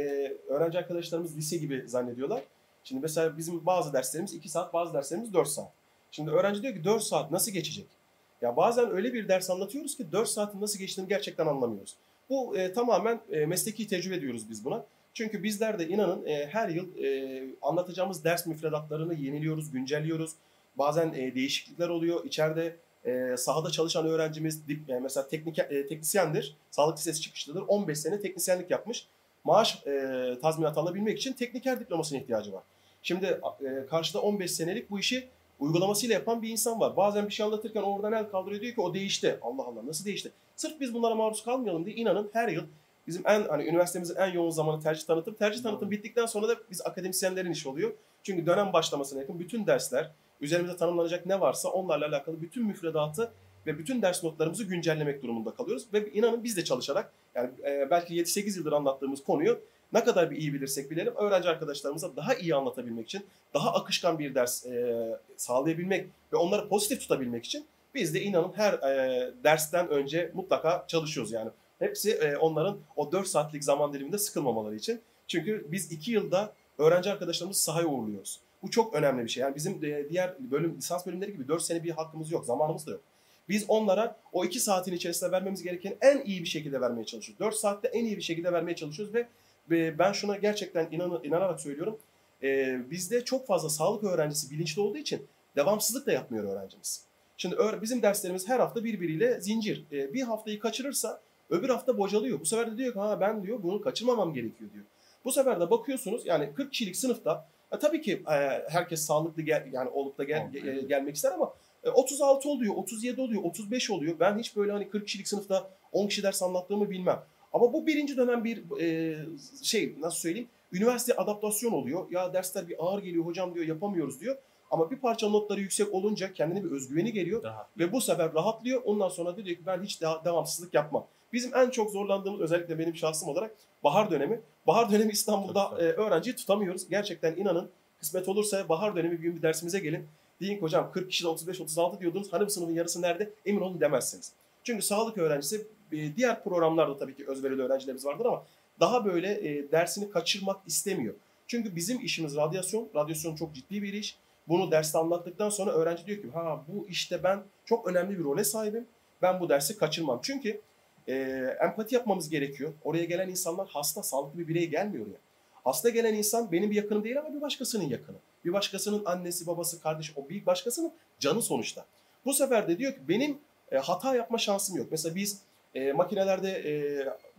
öğrenci arkadaşlarımız lise gibi zannediyorlar. Şimdi mesela bizim bazı derslerimiz 2 saat, bazı derslerimiz 4 saat. Şimdi öğrenci diyor ki 4 saat nasıl geçecek? Ya bazen öyle bir ders anlatıyoruz ki 4 saatin nasıl geçtiğini gerçekten anlamıyoruz. Bu e, tamamen e, mesleki tecrübe diyoruz biz buna. Çünkü bizler de inanın e, her yıl e, anlatacağımız ders müfredatlarını yeniliyoruz, güncelliyoruz. Bazen e, değişiklikler oluyor. İçeride e, sahada çalışan öğrencimiz dip, e, mesela teknik, e, teknisyendir, sağlık lisesi çıkışlıdır. 15 sene teknisyenlik yapmış. Maaş e, tazminat alabilmek için tekniker diplomasına ihtiyacı var. Şimdi e, karşıda 15 senelik bu işi uygulamasıyla yapan bir insan var. Bazen bir şey anlatırken oradan el kaldırıyor diyor ki o değişti. Allah Allah nasıl değişti? Sırf biz bunlara maruz kalmayalım diye inanın her yıl bizim en hani üniversitemizin en yoğun zamanı tercih tanıtım. Tercih tanıtım bittikten sonra da biz akademisyenlerin işi oluyor. Çünkü dönem başlamasına yakın bütün dersler, üzerimizde tanımlanacak ne varsa onlarla alakalı bütün müfredatı ve bütün ders notlarımızı güncellemek durumunda kalıyoruz. Ve inanın biz de çalışarak yani belki 7-8 yıldır anlattığımız konuyu ne kadar bir iyi bilirsek bilelim öğrenci arkadaşlarımıza daha iyi anlatabilmek için, daha akışkan bir ders e, sağlayabilmek ve onları pozitif tutabilmek için biz de inanın her e, dersten önce mutlaka çalışıyoruz yani. Hepsi e, onların o 4 saatlik zaman diliminde sıkılmamaları için. Çünkü biz 2 yılda öğrenci arkadaşlarımızı sahaya uğurluyoruz. Bu çok önemli bir şey. Yani bizim e, diğer bölüm lisans bölümleri gibi 4 sene bir hakkımız yok, zamanımız da yok. Biz onlara o 2 saatin içerisinde vermemiz gereken en iyi bir şekilde vermeye çalışıyoruz. 4 saatte en iyi bir şekilde vermeye çalışıyoruz ve ben şuna gerçekten inan, inanarak söylüyorum. E, bizde çok fazla sağlık öğrencisi bilinçli olduğu için devamsızlık da yapmıyor öğrencimiz. Şimdi bizim derslerimiz her hafta birbiriyle zincir. E, bir haftayı kaçırırsa öbür hafta bocalıyor. Bu sefer de diyor ki ha ben diyor bunu kaçırmamam gerekiyor diyor. Bu sefer de bakıyorsunuz yani 40 kişilik sınıfta e, tabii ki e, herkes sağlıklı gel, yani olup da gel, e, gelmek ister ama 36 oluyor, 37 oluyor, 35 oluyor. Ben hiç böyle hani 40 kişilik sınıfta 10 kişi ders anlattığımı bilmem. Ama bu birinci dönem bir e, şey nasıl söyleyeyim Üniversite adaptasyon oluyor. Ya dersler bir ağır geliyor hocam diyor yapamıyoruz diyor. Ama bir parça notları yüksek olunca kendine bir özgüveni geliyor. Daha. Ve bu sefer rahatlıyor. Ondan sonra diyor ki ben hiç daha devamsızlık yapmam. Bizim en çok zorlandığımız özellikle benim şahsım olarak bahar dönemi. Bahar dönemi İstanbul'da e, öğrenciyi tutamıyoruz. Gerçekten inanın kısmet olursa bahar dönemi bir gün bir dersimize gelin. Deyin ki hocam 40 kişide 35-36 diyordunuz. Hani bu sınıfın yarısı nerede? Emin olun demezsiniz. Çünkü sağlık öğrencisi e, diğer programlarda tabii ki özverili öğrencilerimiz vardır ama daha böyle e, dersini kaçırmak istemiyor. Çünkü bizim işimiz radyasyon. Radyasyon çok ciddi bir iş. Bunu derste anlattıktan sonra öğrenci diyor ki ha bu işte ben çok önemli bir role sahibim. Ben bu dersi kaçırmam. Çünkü e, empati yapmamız gerekiyor. Oraya gelen insanlar hasta, sağlıklı bir birey gelmiyor ya. Hasta gelen insan benim bir yakınım değil ama bir başkasının yakını. Bir başkasının annesi, babası, kardeşi, o bir başkasının canı sonuçta. Bu sefer de diyor ki benim e, hata yapma şansım yok. Mesela biz e, makinelerde e,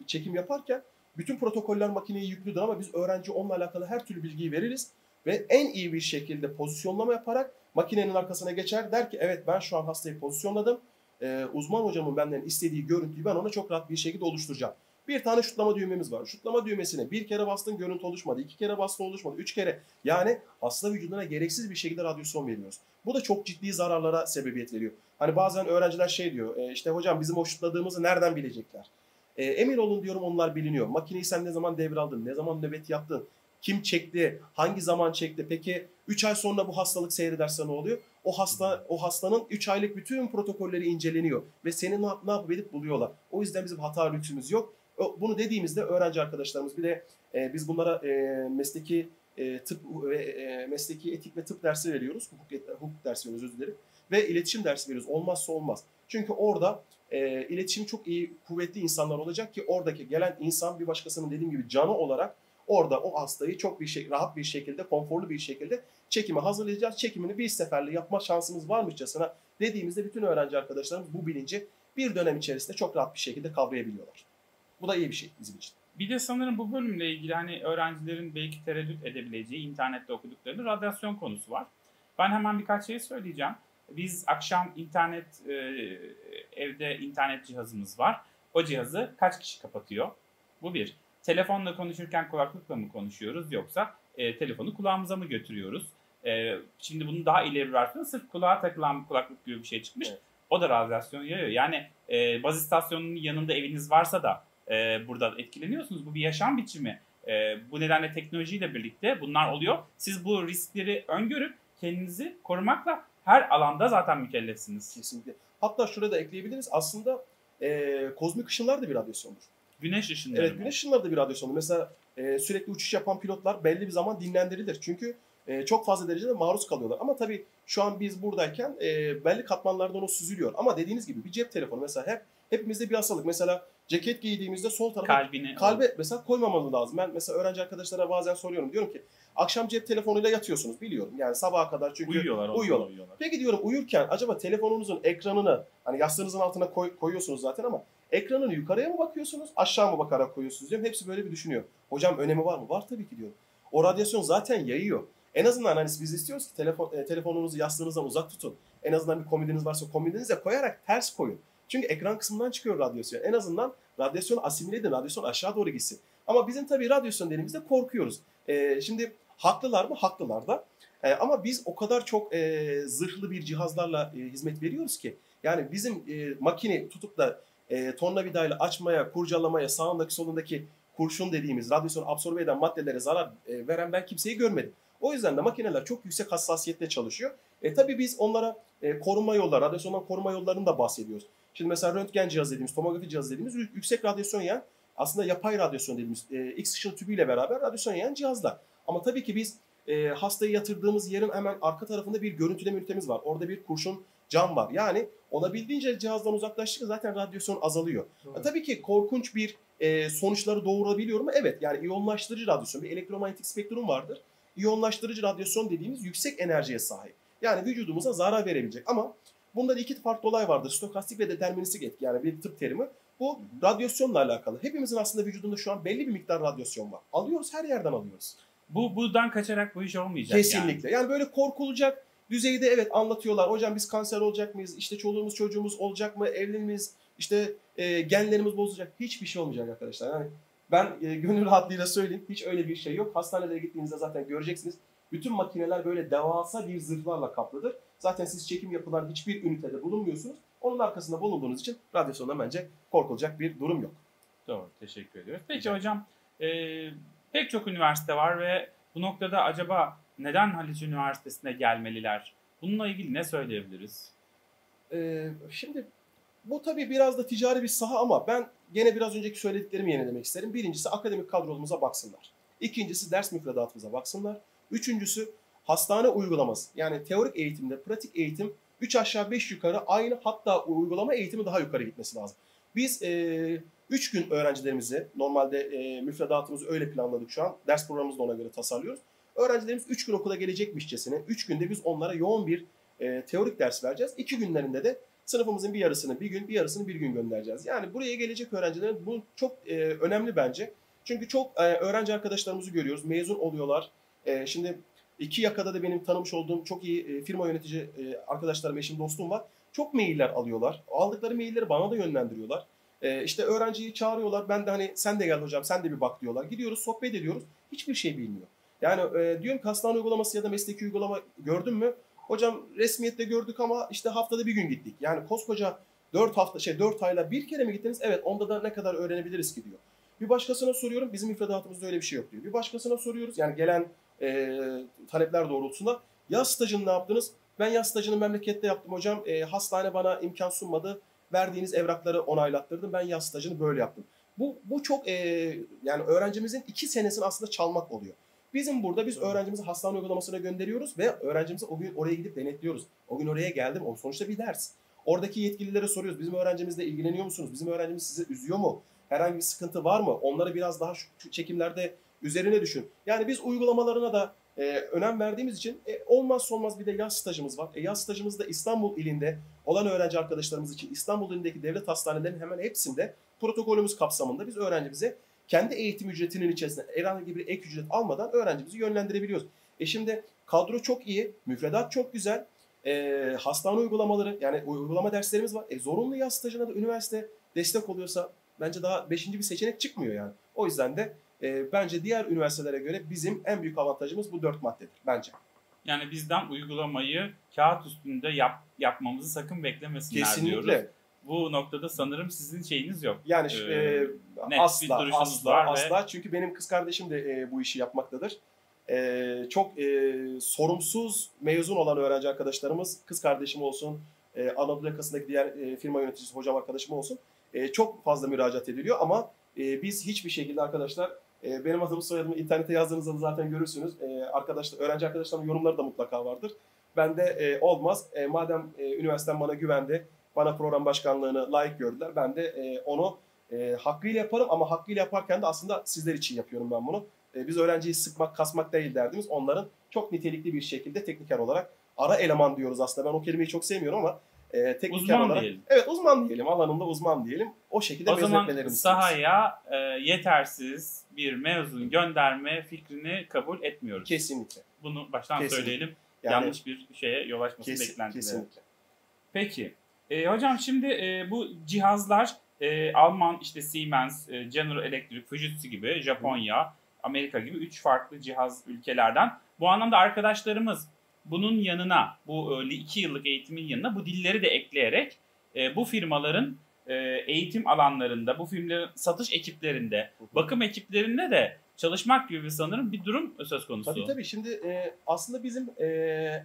çekim yaparken bütün protokoller makineye yüklüdür ama biz öğrenci onunla alakalı her türlü bilgiyi veririz ve en iyi bir şekilde pozisyonlama yaparak makinenin arkasına geçer der ki evet ben şu an hastayı pozisyonladım. Ee, uzman hocamın benden istediği görüntüyü ben ona çok rahat bir şekilde oluşturacağım. Bir tane şutlama düğmemiz var. Şutlama düğmesine bir kere bastın görüntü oluşmadı, iki kere bastın oluşmadı, üç kere. Yani hasta vücuduna gereksiz bir şekilde radyasyon veriyoruz. Bu da çok ciddi zararlara sebebiyet veriyor. Hani bazen öğrenciler şey diyor, e, işte hocam bizim o şutladığımızı nereden bilecekler? E, emin olun diyorum onlar biliniyor. Makineyi sen ne zaman devraldın, ne zaman nöbet yaptın, kim çekti, hangi zaman çekti? Peki 3 ay sonra bu hastalık seyrederse ne oluyor? O hasta o hastanın 3 aylık bütün protokolleri inceleniyor ve seni ne, yap, ne yapıp edip buluyorlar. O yüzden bizim hata lüksümüz yok. Bunu dediğimizde öğrenci arkadaşlarımız bir de e, biz bunlara e, mesleki e, tıp ve e, mesleki etik ve tıp dersi veriyoruz. Hukuk, hukuk dersi veriyoruz özür dilerim. Ve iletişim dersi veriyoruz. Olmazsa olmaz. Çünkü orada e, iletişim çok iyi, kuvvetli insanlar olacak ki oradaki gelen insan bir başkasının dediğim gibi canı olarak orada o hastayı çok bir şey, rahat bir şekilde, konforlu bir şekilde çekime hazırlayacağız. Çekimini bir seferle yapma şansımız varmışçasına dediğimizde bütün öğrenci arkadaşlarımız bu bilinci bir dönem içerisinde çok rahat bir şekilde kavrayabiliyorlar. Bu da iyi bir şey bizim için. Bir de sanırım bu bölümle ilgili hani öğrencilerin belki tereddüt edebileceği internette okudukları radyasyon konusu var. Ben hemen birkaç şey söyleyeceğim. Biz akşam internet e, evde internet cihazımız var. O cihazı kaç kişi kapatıyor? Bu bir. Telefonla konuşurken kulaklıkla mı konuşuyoruz yoksa e, telefonu kulağımıza mı götürüyoruz? E, şimdi bunun daha ileri versiyonu sırf kulağa takılan bir kulaklık gibi bir şey çıkmış. Evet. O da radyasyon yayıyor. Yani e, baz istasyonunun yanında eviniz varsa da e, burada etkileniyorsunuz. Bu bir yaşam biçimi. E, bu nedenle teknolojiyle birlikte bunlar oluyor. Siz bu riskleri öngörüp kendinizi korumakla her alanda zaten mükellefsiniz. Kesinlikle. Hatta şurada da ekleyebiliriz. Aslında e, kozmik ışınlar da bir radyasyondur. Güneş ışınları Evet mı? güneş ışınları da bir radyasyondur. Mesela e, sürekli uçuş yapan pilotlar belli bir zaman dinlendirilir. Çünkü e, çok fazla derecede maruz kalıyorlar. Ama tabii şu an biz buradayken e, belli katmanlardan o süzülüyor. Ama dediğiniz gibi bir cep telefonu mesela hep hepimizde bir hastalık. Mesela ceket giydiğimizde sol tarafa Kalbini kalbe mesela koymamalı lazım. Ben mesela öğrenci arkadaşlara bazen soruyorum. Diyorum ki akşam cep telefonuyla yatıyorsunuz biliyorum. Yani sabaha kadar çünkü uyuyorlar. uyuyorlar. uyuyorlar. Peki diyorum uyurken acaba telefonunuzun ekranını hani yastığınızın altına koy- koyuyorsunuz zaten ama ekranını yukarıya mı bakıyorsunuz aşağı mı bakarak koyuyorsunuz diyorum. Hepsi böyle bir düşünüyor. Hocam önemi var mı? Var tabii ki diyorum. O radyasyon zaten yayıyor. En azından hani biz istiyoruz ki telefon, e, telefonunuzu yastığınızdan uzak tutun. En azından bir komodiniz varsa komodinize koyarak ters koyun. Çünkü ekran kısmından çıkıyor radyasyon. En azından radyasyonu asimile edin. Radyasyon aşağı doğru gitsin. Ama bizim tabii radyasyon dediğimizde korkuyoruz. E, şimdi haklılar mı? Haklılar da. E, ama biz o kadar çok e, zırhlı bir cihazlarla e, hizmet veriyoruz ki. Yani bizim e, makine tutup da e, tornavidayla açmaya, kurcalamaya, sağındaki solundaki kurşun dediğimiz radyasyon absorbe eden maddelere zarar e, veren ben kimseyi görmedim. O yüzden de makineler çok yüksek hassasiyetle çalışıyor. E, tabii biz onlara e, koruma yolları, radyasyondan koruma yollarını da bahsediyoruz. Şimdi mesela röntgen cihazı dediğimiz, tomografi cihazı dediğimiz yü- yüksek radyasyon yayan aslında yapay radyasyon dediğimiz e, X ışın tübüyle beraber radyasyon yayan cihazlar. Ama tabii ki biz e, hastayı yatırdığımız yerin hemen arka tarafında bir görüntüleme ünitemiz var. Orada bir kurşun cam var. Yani olabildiğince cihazdan uzaklaştıkça zaten radyasyon azalıyor. E, tabii ki korkunç bir e, sonuçları doğurabiliyor mu? Evet. Yani iyonlaştırıcı radyasyon, bir elektromanyetik spektrum vardır. İyonlaştırıcı radyasyon dediğimiz yüksek enerjiye sahip. Yani vücudumuza zarar verebilecek. Ama bunda da iki farklı olay vardır. Stokastik ve deterministik etki yani bir tıp terimi. Bu radyasyonla alakalı. Hepimizin aslında vücudunda şu an belli bir miktar radyasyon var. Alıyoruz her yerden alıyoruz. Bu buradan kaçarak bu iş olmayacak Kesinlikle. Yani. böyle korkulacak düzeyde evet anlatıyorlar. Hocam biz kanser olacak mıyız? İşte çoluğumuz çocuğumuz olacak mı? Evli miyiz? İşte e, genlerimiz bozulacak. Hiçbir şey olmayacak arkadaşlar. Yani Ben e, gönül rahatlığıyla söyleyeyim. Hiç öyle bir şey yok. Hastanelere gittiğinizde zaten göreceksiniz. Bütün makineler böyle devasa bir zırhlarla kaplıdır. Zaten siz çekim yapılan hiçbir ünitede bulunmuyorsunuz. Onun arkasında bulunduğunuz için radyasyondan bence korkulacak bir durum yok. Doğru, teşekkür ediyoruz. Peki hocam, e, pek çok üniversite var ve bu noktada acaba neden Haliç Üniversitesi'ne gelmeliler? Bununla ilgili ne söyleyebiliriz? Ee, şimdi bu tabii biraz da ticari bir saha ama ben gene biraz önceki söylediklerimi yenilemek isterim. Birincisi akademik kadrolumuza baksınlar. İkincisi ders müfredatımıza baksınlar. Üçüncüsü hastane uygulaması. Yani teorik eğitimde pratik eğitim 3 aşağı 5 yukarı aynı hatta uygulama eğitimi daha yukarı gitmesi lazım. Biz 3 e, gün öğrencilerimizi normalde e, müfredatımızı öyle planladık şu an. Ders programımızı da ona göre tasarlıyoruz. Öğrencilerimiz 3 gün okula gelecekmişçesine 3 günde biz onlara yoğun bir e, teorik ders vereceğiz. 2 günlerinde de sınıfımızın bir yarısını bir gün, bir yarısını bir gün göndereceğiz. Yani buraya gelecek öğrencilerin bu çok e, önemli bence. Çünkü çok e, öğrenci arkadaşlarımızı görüyoruz. Mezun oluyorlar. E, şimdi iki yakada da benim tanımış olduğum çok iyi e, firma yönetici e, arkadaşlarım, eşim, dostum var. Çok mailler alıyorlar. Aldıkları mailleri bana da yönlendiriyorlar. E, işte öğrenciyi çağırıyorlar. Ben de hani sen de gel hocam sen de bir bak diyorlar. Gidiyoruz sohbet ediyoruz. Hiçbir şey bilmiyor. Yani e, diyorum ki hastane uygulaması ya da mesleki uygulama gördün mü? Hocam resmiyette gördük ama işte haftada bir gün gittik. Yani koskoca 4 hafta şey 4 ayla bir kere mi gittiniz? Evet onda da ne kadar öğrenebiliriz ki diyor. Bir başkasına soruyorum bizim müfredatımızda öyle bir şey yok diyor. Bir başkasına soruyoruz yani gelen e, talepler doğrultusunda yaz stajını ne yaptınız? Ben yaz stajını memlekette yaptım hocam. E, hastane bana imkan sunmadı. Verdiğiniz evrakları onaylattırdım. Ben yaz stajını böyle yaptım. Bu, bu çok e, yani öğrencimizin iki senesini aslında çalmak oluyor. Bizim burada biz öğrencimizi hastane uygulamasına gönderiyoruz ve öğrencimizi o gün oraya gidip denetliyoruz. O gün oraya geldim. O sonuçta bir ders. Oradaki yetkililere soruyoruz. Bizim öğrencimizle ilgileniyor musunuz? Bizim öğrencimiz sizi üzüyor mu? Herhangi bir sıkıntı var mı? Onları biraz daha şu çekimlerde üzerine düşün. Yani biz uygulamalarına da e, önem verdiğimiz için e, olmazsa olmaz bir de yaz stajımız var. E, yaz stajımız da İstanbul ilinde olan öğrenci arkadaşlarımız için İstanbul ilindeki devlet hastanelerinin hemen hepsinde protokolümüz kapsamında biz öğrencimize kendi eğitim ücretinin içerisinde herhangi bir ek ücret almadan öğrencimizi yönlendirebiliyoruz. E şimdi kadro çok iyi, müfredat çok güzel, e, hastane uygulamaları yani uygulama derslerimiz var. E, zorunlu yaz stajına da üniversite destek oluyorsa bence daha beşinci bir seçenek çıkmıyor yani. O yüzden de e, bence diğer üniversitelere göre bizim en büyük avantajımız bu dört maddedir bence. Yani bizden uygulamayı kağıt üstünde yap, yapmamızı sakın beklemesinler Kesinlikle. diyoruz. Bu noktada sanırım sizin şeyiniz yok. Yani Ee, e, asla asla var ve- asla çünkü benim kız kardeşim de e, bu işi yapmaktadır. E, çok e, sorumsuz mezun olan öğrenci arkadaşlarımız kız kardeşim olsun, e, Anadolu yakasındaki diğer e, firma yöneticisi hocam arkadaşım olsun e, çok fazla müracaat ediliyor ama e, biz hiçbir şekilde arkadaşlar e, benim adımı soyadımı internete yazdığınızda da zaten görürsünüz. E, arkadaşlar öğrenci arkadaşlarımın yorumları da mutlaka vardır. Ben de e, olmaz. E, madem e, üniversitem bana güvendi, bana program başkanlığını layık gördüler. Ben de e, onu e, hakkıyla yaparım ama hakkıyla yaparken de aslında sizler için yapıyorum ben bunu. E, biz öğrenciyi sıkmak, kasmak değil derdimiz. Onların çok nitelikli bir şekilde tekniker olarak ara eleman diyoruz aslında. Ben o kelimeyi çok sevmiyorum ama e, tekniker Uzman olarak. diyelim. Evet uzman diyelim. Alanında uzman diyelim. O şekilde O zaman benzetmelerimizi istiyoruz. sahaya e, yetersiz bir mezun gönderme fikrini kabul etmiyoruz. Kesinlikle. Bunu baştan Kesinlikle. söyleyelim. Yani Yanlış bir şeye yol açmasın kesin- beklentileri. kesinlikle. Peki. E, hocam şimdi e, bu cihazlar e, Alman işte Siemens, e, General Electric, Fujitsu gibi, Japonya, Amerika gibi üç farklı cihaz ülkelerden. Bu anlamda arkadaşlarımız bunun yanına, bu e, iki yıllık eğitimin yanına bu dilleri de ekleyerek e, bu firmaların e, eğitim alanlarında, bu firmaların satış ekiplerinde, bakım ekiplerinde de çalışmak gibi sanırım bir durum söz konusu. Tabii tabii. Şimdi e, aslında bizim e,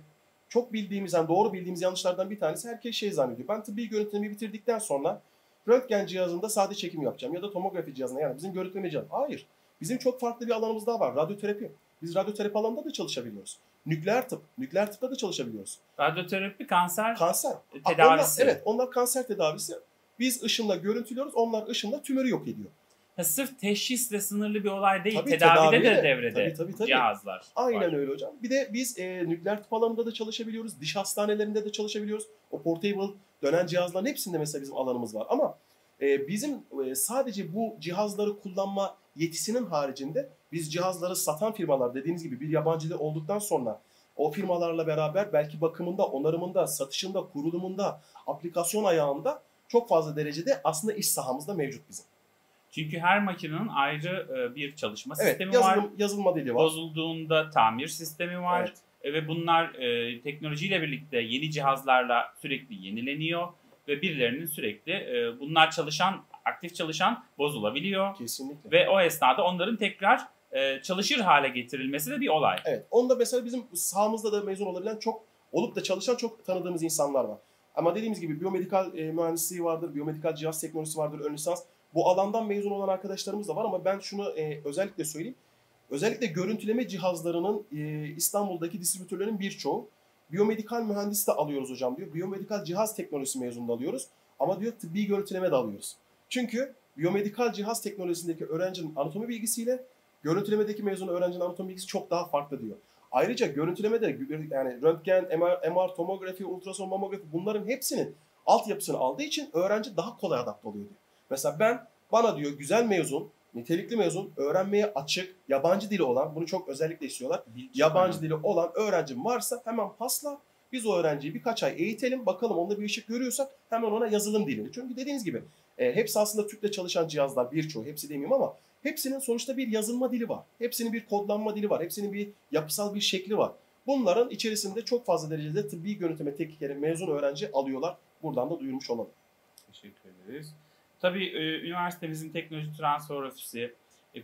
çok bildiğimiz, yani doğru bildiğimiz yanlışlardan bir tanesi herkes şey zannediyor. Ben tıbbi görüntülemi bitirdikten sonra röntgen cihazında sade çekim yapacağım ya da tomografi cihazında yani bizim görüntüleme cihazı. Hayır. Bizim çok farklı bir alanımız daha var. Radyoterapi. Biz radyoterapi alanında da çalışabiliyoruz. Nükleer tıp. Nükleer tıpta da çalışabiliyoruz. Radyoterapi kanser Kanser. tedavisi. Onlar, evet onlar kanser tedavisi. Biz ışınla görüntülüyoruz. Onlar ışınla tümörü yok ediyor. Ha, sırf teşhisle sınırlı bir olay değil. Tabii, tedavide tedaviyle. de devrede Tabii, tabii, tabii. cihazlar Aynen var. öyle hocam. Bir de biz e, nükleer tıp alanında da çalışabiliyoruz. Diş hastanelerinde de çalışabiliyoruz. O portable dönen cihazların hepsinde mesela bizim alanımız var. Ama e, bizim e, sadece bu cihazları kullanma yetisinin haricinde biz cihazları satan firmalar dediğiniz gibi bir yabancı dil olduktan sonra o firmalarla beraber belki bakımında, onarımında, satışında, kurulumunda, aplikasyon ayağında çok fazla derecede aslında iş sahamızda mevcut bizim. Çünkü her makinenin ayrı e, bir çalışma Evet, sistemi yazılım, var. yazılma dili var. Bozulduğunda tamir sistemi var. Evet. E, Ve bunlar e, teknolojiyle birlikte yeni cihazlarla sürekli yenileniyor. Ve birilerinin sürekli e, bunlar çalışan, aktif çalışan bozulabiliyor. Kesinlikle. Ve o esnada onların tekrar e, çalışır hale getirilmesi de bir olay. Evet. Onda mesela bizim sahamızda da mezun olabilen çok olup da çalışan çok tanıdığımız insanlar var. Ama dediğimiz gibi biyomedikal e, mühendisliği vardır, biyomedikal cihaz teknolojisi vardır, ön lisans. Bu alandan mezun olan arkadaşlarımız da var ama ben şunu e, özellikle söyleyeyim. Özellikle görüntüleme cihazlarının e, İstanbul'daki distribütörlerin birçoğu biyomedikal mühendisi de alıyoruz hocam diyor. Biyomedikal cihaz teknolojisi mezunu da alıyoruz. Ama diyor tıbbi görüntüleme de alıyoruz. Çünkü biyomedikal cihaz teknolojisindeki öğrencinin anatomi bilgisiyle görüntülemedeki mezun öğrencinin anatomi bilgisi çok daha farklı diyor. Ayrıca görüntülemede yani röntgen, MR, MR tomografi, ultrason mamografi bunların hepsinin altyapısını aldığı için öğrenci daha kolay adapte oluyor diyor. Mesela ben bana diyor güzel mezun, nitelikli mezun, öğrenmeye açık, yabancı dili olan, bunu çok özellikle istiyorlar. Bilgi Yabancı dili olan öğrencim varsa hemen pasla. Biz o öğrenciyi birkaç ay eğitelim. Bakalım onda bir ışık görüyorsak hemen ona yazılım dilini. Çünkü dediğiniz gibi e, hepsi aslında Türk'te çalışan cihazlar birçoğu. Hepsi demeyeyim ama hepsinin sonuçta bir yazılma dili var. Hepsinin bir kodlanma dili var. Hepsinin bir yapısal bir şekli var. Bunların içerisinde çok fazla derecede tıbbi görüntüleme teknikleri mezun öğrenci alıyorlar. Buradan da duyurmuş olalım. Teşekkür ederiz. Tabii e, üniversitemizin teknoloji transfer ofisi,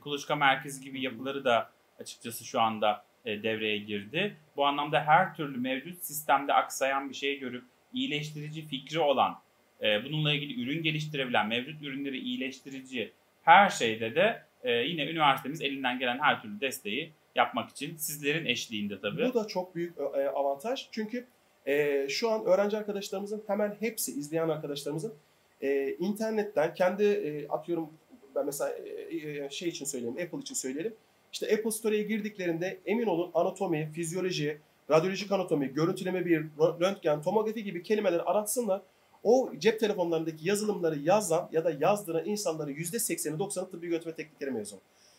kuluçka merkezi gibi yapıları da açıkçası şu anda e, devreye girdi. Bu anlamda her türlü mevcut sistemde aksayan bir şey görüp iyileştirici fikri olan, e, bununla ilgili ürün geliştirebilen, mevcut ürünleri iyileştirici her şeyde de e, yine üniversitemiz elinden gelen her türlü desteği yapmak için sizlerin eşliğinde tabii. Bu da çok büyük e, avantaj. Çünkü e, şu an öğrenci arkadaşlarımızın hemen hepsi, izleyen arkadaşlarımızın e, internetten kendi e, atıyorum ben mesela e, e, şey için söyleyeyim, Apple için söyleyelim. İşte Apple Store'ya girdiklerinde emin olun anatomi, fizyoloji, radyolojik anatomi, görüntüleme bir, röntgen, tomografi gibi kelimeleri aratsınlar. O cep telefonlarındaki yazılımları yazan ya da yazdıran insanların %80'i 90'ı tıbbi görüntüleme teknikleri mezun.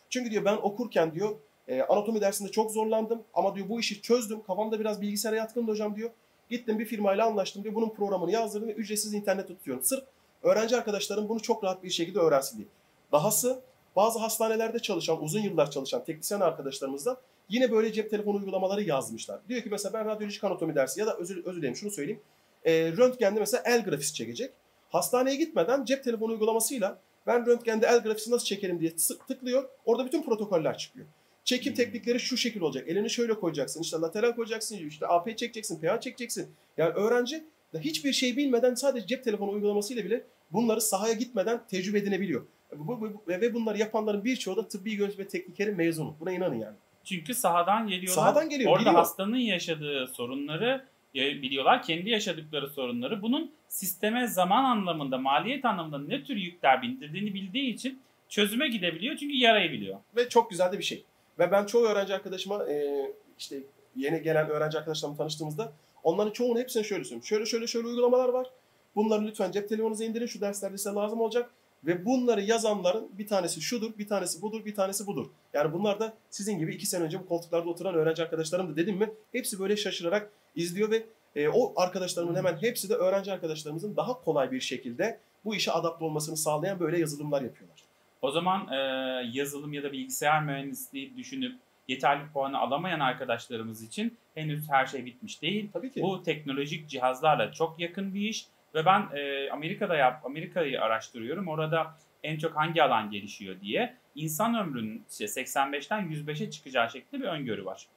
Çünkü diyor ben okurken diyor e, anatomi dersinde çok zorlandım ama diyor bu işi çözdüm. Kafamda biraz bilgisayara yatkındı hocam diyor. Gittim bir firmayla anlaştım diyor. Bunun programını yazdırdım ve ücretsiz internet tutuyorum. Sırf öğrenci arkadaşlarım bunu çok rahat bir şekilde öğrensin diye. Dahası bazı hastanelerde çalışan, uzun yıllar çalışan teknisyen arkadaşlarımız da yine böyle cep telefonu uygulamaları yazmışlar. Diyor ki mesela ben radyolojik anatomi dersi ya da özür, özür dilerim şunu söyleyeyim. E, röntgende mesela el grafisi çekecek. Hastaneye gitmeden cep telefonu uygulamasıyla ben röntgende el grafisi nasıl çekerim diye tıklıyor. Orada bütün protokoller çıkıyor. Çekim teknikleri şu şekil olacak. Elini şöyle koyacaksın. işte lateral koyacaksın. işte AP çekeceksin. PA çekeceksin. Yani öğrenci hiçbir şey bilmeden sadece cep telefonu uygulamasıyla bile bunları sahaya gitmeden tecrübe edinebiliyor. Bu, bu, ve bunları yapanların birçoğu da tıbbi görüntüleme teknikeri mezunu. Buna inanın yani. Çünkü sahadan geliyorlar. Sahadan geliyor, Orada biliyor. hastanın yaşadığı sorunları biliyorlar. Kendi yaşadıkları sorunları. Bunun sisteme zaman anlamında, maliyet anlamında ne tür yükler bindirdiğini bildiği için çözüme gidebiliyor. Çünkü yarayı biliyor. Ve çok güzel de bir şey. Ve ben çoğu öğrenci arkadaşıma e, işte yeni gelen öğrenci arkadaşlarımla tanıştığımızda onların çoğunu hepsine şöyle söylüyorum. Şöyle şöyle şöyle uygulamalar var. Bunları lütfen cep telefonunuza indirin. Şu derslerde size lazım olacak. Ve bunları yazanların bir tanesi şudur, bir tanesi budur, bir tanesi budur. Yani bunlar da sizin gibi iki sene önce bu koltuklarda oturan öğrenci arkadaşlarım da dedim mi hepsi böyle şaşırarak izliyor ve e, o arkadaşlarımın hemen hepsi de öğrenci arkadaşlarımızın daha kolay bir şekilde bu işe adapte olmasını sağlayan böyle yazılımlar yapıyorlar. O zaman e, yazılım ya da bilgisayar mühendisliği düşünüp yeterli puanı alamayan arkadaşlarımız için henüz her şey bitmiş değil. Tabii ki. Bu teknolojik cihazlarla çok yakın bir iş ve ben e, Amerika'da yap Amerika'yı araştırıyorum. Orada en çok hangi alan gelişiyor diye insan ömrünün işte 85'ten 105'e çıkacağı şeklinde bir öngörü var.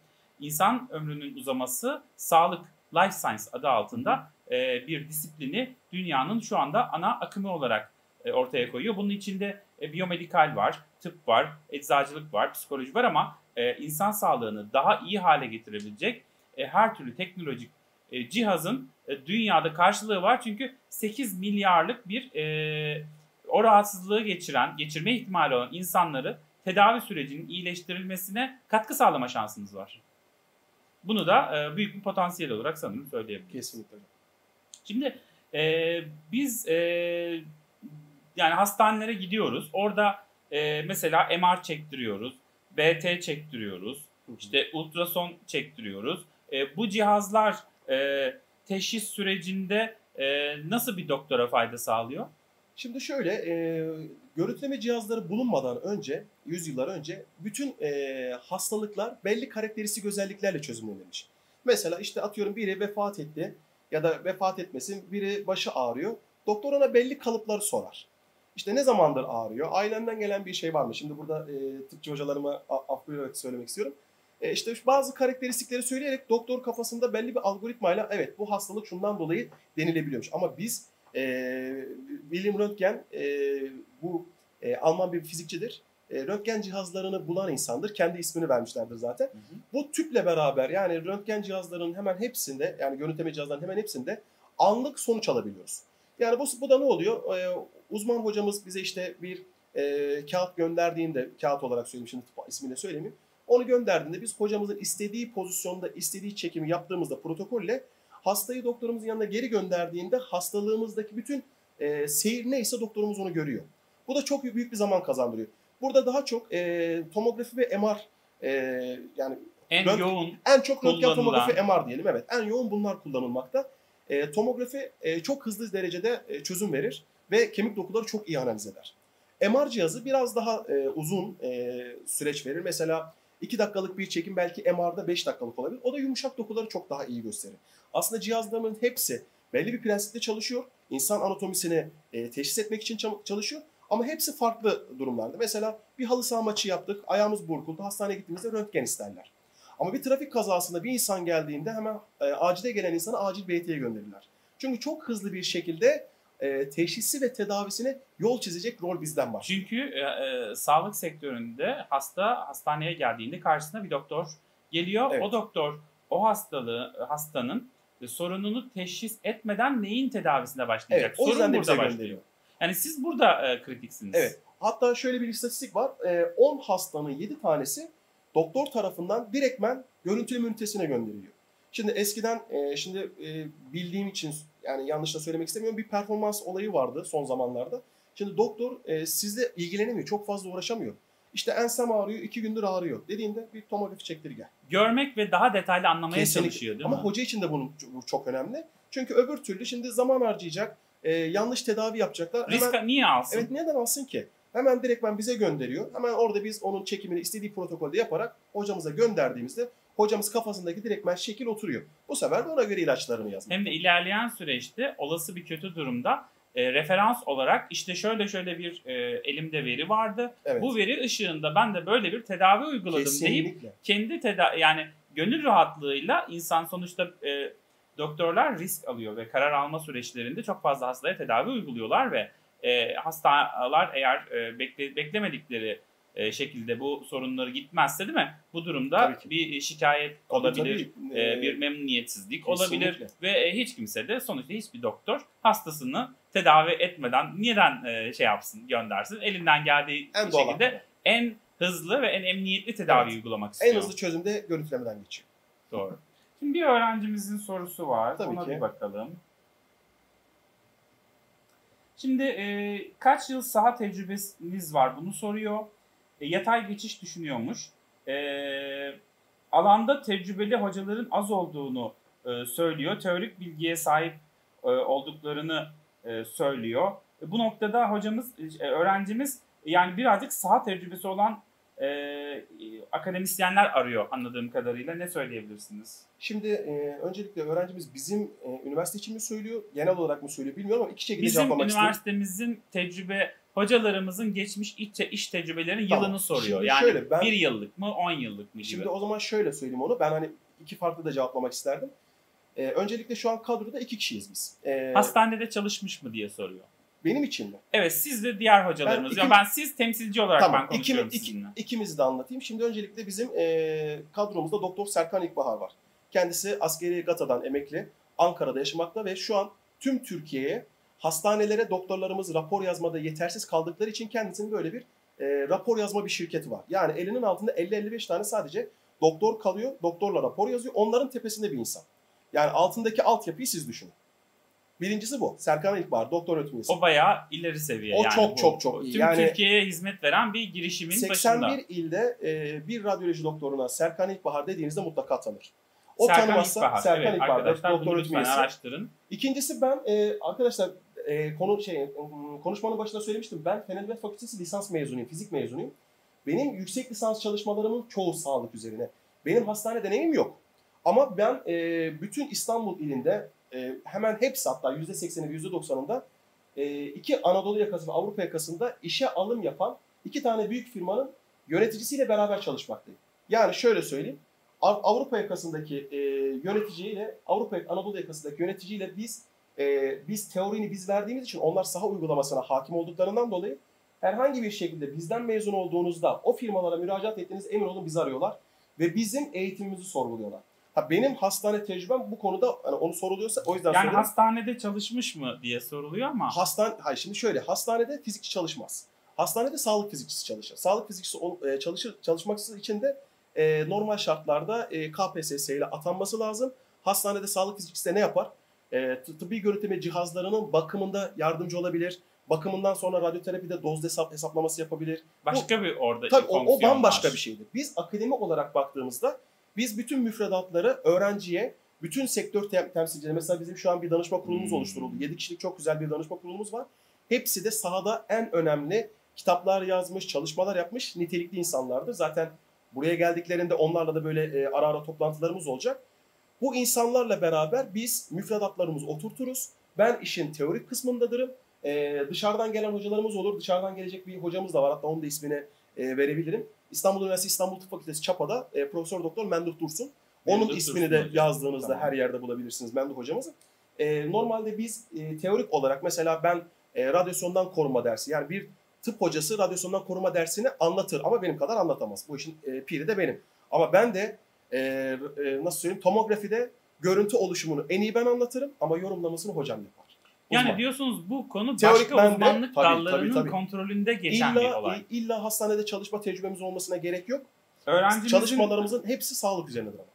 İnsan ömrünün uzaması sağlık life science adı altında e, bir disiplini dünyanın şu anda ana akımı olarak e, ortaya koyuyor. Bunun içinde e, biyomedikal var, tıp var, eczacılık var, psikoloji var ama e, insan sağlığını daha iyi hale getirebilecek e, her türlü teknolojik e, cihazın e, dünyada karşılığı var. Çünkü 8 milyarlık bir e, o rahatsızlığı geçiren, geçirme ihtimali olan insanları tedavi sürecinin iyileştirilmesine katkı sağlama şansınız var. Bunu da e, büyük bir potansiyel olarak sanırım söyleyebiliriz. Kesinlikle. Şimdi e, biz e, yani hastanelere gidiyoruz. Orada e, mesela MR çektiriyoruz, BT çektiriyoruz, işte ultrason çektiriyoruz. E, bu cihazlar e, teşhis sürecinde e, nasıl bir doktora fayda sağlıyor? Şimdi şöyle, e, görüntüleme cihazları bulunmadan önce, yüzyıllar önce bütün e, hastalıklar belli karakteristik özelliklerle çözümlenmiş. Mesela işte atıyorum biri vefat etti ya da vefat etmesin, biri başı ağrıyor. Doktor ona belli kalıpları sorar. İşte ne zamandır ağrıyor? Ailenden gelen bir şey var mı? Şimdi burada e, tıpçı hocalarıma af söylemek istiyorum. E, işte bazı karakteristikleri söyleyerek doktor kafasında belli bir algoritmayla evet bu hastalık şundan dolayı denilebiliyormuş. Ama biz e, William Röntgen e, bu e, Alman bir fizikçidir. E, röntgen cihazlarını bulan insandır. Kendi ismini vermişlerdir zaten. Bu tüple beraber yani röntgen cihazlarının hemen hepsinde yani görüntüleme cihazlarının hemen hepsinde anlık sonuç alabiliyoruz. Yani bu, bu da ne oluyor? Ee, uzman hocamız bize işte bir e, kağıt gönderdiğinde, kağıt olarak söyleyeyim şimdi ismini söylemeyeyim. Onu gönderdiğinde biz hocamızın istediği pozisyonda, istediği çekimi yaptığımızda protokolle hastayı doktorumuzun yanına geri gönderdiğinde hastalığımızdaki bütün e, seyir neyse doktorumuz onu görüyor. Bu da çok büyük bir zaman kazandırıyor. Burada daha çok e, tomografi ve MR e, yani En Rönt- yoğun en çok röntgen tomografi MR diyelim. Evet. En yoğun bunlar kullanılmakta. E, tomografi e, çok hızlı derecede e, çözüm verir ve kemik dokuları çok iyi analiz eder. MR cihazı biraz daha e, uzun e, süreç verir. Mesela 2 dakikalık bir çekim belki MR'da 5 dakikalık olabilir. O da yumuşak dokuları çok daha iyi gösterir. Aslında cihazların hepsi belli bir prensiple çalışıyor. İnsan anatomisini e, teşhis etmek için çalışıyor. Ama hepsi farklı durumlarda. Mesela bir halı saha maçı yaptık, ayağımız burkuldu, hastaneye gittiğimizde röntgen isterler. Ama bir trafik kazasında bir insan geldiğinde hemen e, acile gelen insanı acil BT'ye gönderirler. Çünkü çok hızlı bir şekilde e, teşhisi ve tedavisine yol çizecek rol bizden başlıyor. Çünkü e, e, sağlık sektöründe hasta hastaneye geldiğinde karşısına bir doktor geliyor. Evet. O doktor o hastalığı hastanın e, sorununu teşhis etmeden neyin tedavisine başlayacak? Evet, o Sorun yüzden de burada başlıyor. gönderiyor. Yani siz burada e, kritiksiniz. Evet. Hatta şöyle bir istatistik var. E, 10 hastanın 7 tanesi doktor tarafından direktmen görüntüleme ünitesine gönderiliyor. Şimdi eskiden e, şimdi e, bildiğim için yani yanlış da söylemek istemiyorum bir performans olayı vardı son zamanlarda. Şimdi doktor e, sizle ilgilenemiyor. Çok fazla uğraşamıyor. İşte ensem ağrıyor, iki gündür ağrıyor. Dediğinde bir tomografi çektir gel. Görmek ve daha detaylı anlamaya Kesinlikle. çalışıyor değil Ama mi? hoca için de bunun bu çok önemli. Çünkü öbür türlü şimdi zaman harcayacak, e, yanlış tedavi yapacaklar. Hemen- Risk niye alsın? Evet neden alsın ki? Hemen direktmen bize gönderiyor. Hemen orada biz onun çekimini istediği protokolde yaparak hocamıza gönderdiğimizde hocamız kafasındaki direktmen şekil oturuyor. Bu sefer de ona göre ilaçlarını yazmak. Hem de ilerleyen süreçte olası bir kötü durumda e, referans olarak işte şöyle şöyle bir e, elimde veri vardı. Evet. Bu veri ışığında ben de böyle bir tedavi uyguladım deyip Kesinlikle. kendi tedavi yani gönül rahatlığıyla insan sonuçta e, doktorlar risk alıyor ve karar alma süreçlerinde çok fazla hastaya tedavi uyguluyorlar ve e, hastalar eğer e, bekle, beklemedikleri e, şekilde bu sorunları gitmezse değil mi? Bu durumda bir şikayet Tabii, olabilir. tabii, e, e, bir memnuniyetsizlik kesinlikle. olabilir ve e, hiç kimse de sonuçta hiçbir doktor hastasını tedavi etmeden neden e, şey yapsın göndersin elinden geldiği en şekilde hakkı. en hızlı ve en emniyetli tedavi Evet. uygulamak istiyor. En hızlı çözümde görüntülemeden geçiyor. Doğru. Şimdi bir öğrencimizin sorusu var. Tabii Ona ki. bir bakalım. Şimdi e, kaç yıl saha tecrübeniz var bunu soruyor. E, yatay geçiş düşünüyormuş. E, alanda tecrübeli hocaların az olduğunu e, söylüyor. Teorik bilgiye sahip e, olduklarını e, söylüyor. E, bu noktada hocamız, e, öğrencimiz yani birazcık saha tecrübesi olan e, e, akademisyenler arıyor anladığım kadarıyla. Ne söyleyebilirsiniz? Şimdi e, öncelikle öğrencimiz bizim e, üniversite için mi söylüyor, genel olarak mı söylüyor bilmiyorum ama iki şekilde Bizim cevaplamak istiyorum. üniversitemizin tecrübe hocalarımızın geçmiş iş, iş tecrübelerinin Tamam. yılını soruyor. Şimdi yani şöyle, ben- bir yıllık mı, on yıllık mı gibi. Şimdi o zaman şöyle söyleyeyim onu. Ben hani iki farklı da cevaplamak isterdim. E, öncelikle şu an kadroda iki kişiyiz biz. E, Hastanede çalışmış mı diye soruyor. benim için mi? Evet siz ve diğer hocalarımız. Ben ya iki- ben siz temsilci olarak ben konuşuyorum ikimi- iki- sizinle. ikimizi de anlatayım. Şimdi öncelikle bizim e, kadromuzda Doktor Serkan İlkbahar var. Kendisi askeri GATA'dan emekli. Ankara'da yaşamakta ve şu an tüm Türkiye'ye hastanelere doktorlarımız rapor yazmada yetersiz kaldıkları için kendisinin böyle bir e, rapor yazma bir şirketi var. Yani elinin altında 50-55 tane sadece doktor kalıyor. Doktorla rapor yazıyor. Onların tepesinde bir insan. Yani altındaki altyapıyı siz düşünün. Birincisi bu. Serkan İlkbahar, doktor öğretim üyesi. O bayağı ileri seviye. O yani çok, bu- çok, çok iyi. Tüm Yani- Türkiye'ye hizmet veren bir girişimin 81 başında. ilde e, bir radyoloji doktoruna Serkan İlkbahar dediğinizde mutlaka tanır. O Serkan tanımazsa İlkbahar. Serkan evet, İlkbahar doktor öğretim lütfen üyesi. araştırın. İkincisi ben e, arkadaşlar e, konu şey m, konuşmanın başında söylemiştim. Ben Fen Fakültesi lisans mezunuyum, fizik mezunuyum. Benim yüksek lisans çalışmalarımın çoğu sağlık üzerine. Benim hastane deneyimim yok. Ama ben e, bütün İstanbul ilinde e, hemen hepsi hatta %80'i %90'ında e, iki Anadolu yakası ve Avrupa yakasında işe alım yapan iki tane büyük firmanın yöneticisiyle beraber çalışmaktayım. Yani şöyle söyleyeyim. Av- Avrupa yakasındaki e, yöneticiyle Avrupa Anadolu yakasındaki yöneticiyle biz e, biz teorini biz verdiğimiz için onlar saha uygulamasına hakim olduklarından dolayı herhangi bir şekilde bizden mezun olduğunuzda o firmalara müracaat ettiğiniz emin olun bizi arıyorlar ve bizim eğitimimizi sorguluyorlar. Ha benim hastane tecrübem bu konuda hani onu soruluyorsa o yüzden Yani hastanede çalışmış mı diye soruluyor ama Hastan, hayır şimdi şöyle, hastanede fizikçi çalışmaz. Hastanede sağlık fizikçisi çalışır. Sağlık fizikçisi e, çalışır, çalışmak için de e, normal şartlarda e, KPSS ile atanması lazım. Hastanede sağlık fizikçisi de ne yapar? E, tı- tıbbi görüntüleme cihazlarının bakımında yardımcı olabilir. Bakımından sonra radyoterapide doz hesap, hesaplaması yapabilir. başka bir orada Tabii o, o bambaşka var. bir şeydir. Biz akademik olarak baktığımızda biz bütün müfredatları öğrenciye, bütün sektör tem- temsilcileri, mesela bizim şu an bir danışma kurulumuz Hmm. oluşturuldu. 7 kişilik çok güzel bir danışma kurulumuz var. Hepsi de sahada en önemli kitaplar yazmış, çalışmalar yapmış nitelikli insanlardır. Zaten buraya geldiklerinde onlarla da böyle e, ara ara toplantılarımız olacak. Bu insanlarla beraber biz müfredatlarımızı oturturuz. Ben işin teorik kısmındadırım. E, dışarıdan gelen hocalarımız olur. Dışarıdan gelecek bir hocamız da var. Hatta onun da ismini e, verebilirim. İstanbul Üniversitesi İstanbul Tıp Fakültesi Çapa'da e, Profesör Doktor Memduh Dursun. Onun Memduh ismini Dursun de hocam. yazdığınızda Tamam. her yerde bulabilirsiniz Memduh hocamızı. E, normalde biz e, teorik olarak mesela ben e, radyasyondan koruma dersi yani bir tıp hocası radyasyondan koruma dersini anlatır ama benim kadar anlatamaz. Bu işin e, piri de benim. Ama ben de e, e, nasıl söyleyeyim tomografide görüntü oluşumunu en iyi ben anlatırım ama yorumlamasını hocam yapar. Yani Uzman. diyorsunuz bu konu Teorik başka bende, uzmanlık tabii, dallarının tabii, tabii. kontrolünde geçen bir İlla, olay. illa hastanede çalışma tecrübemiz olmasına gerek yok. Öğrencimizin Çalışmalarımızın hepsi sağlık üzerinedir ama.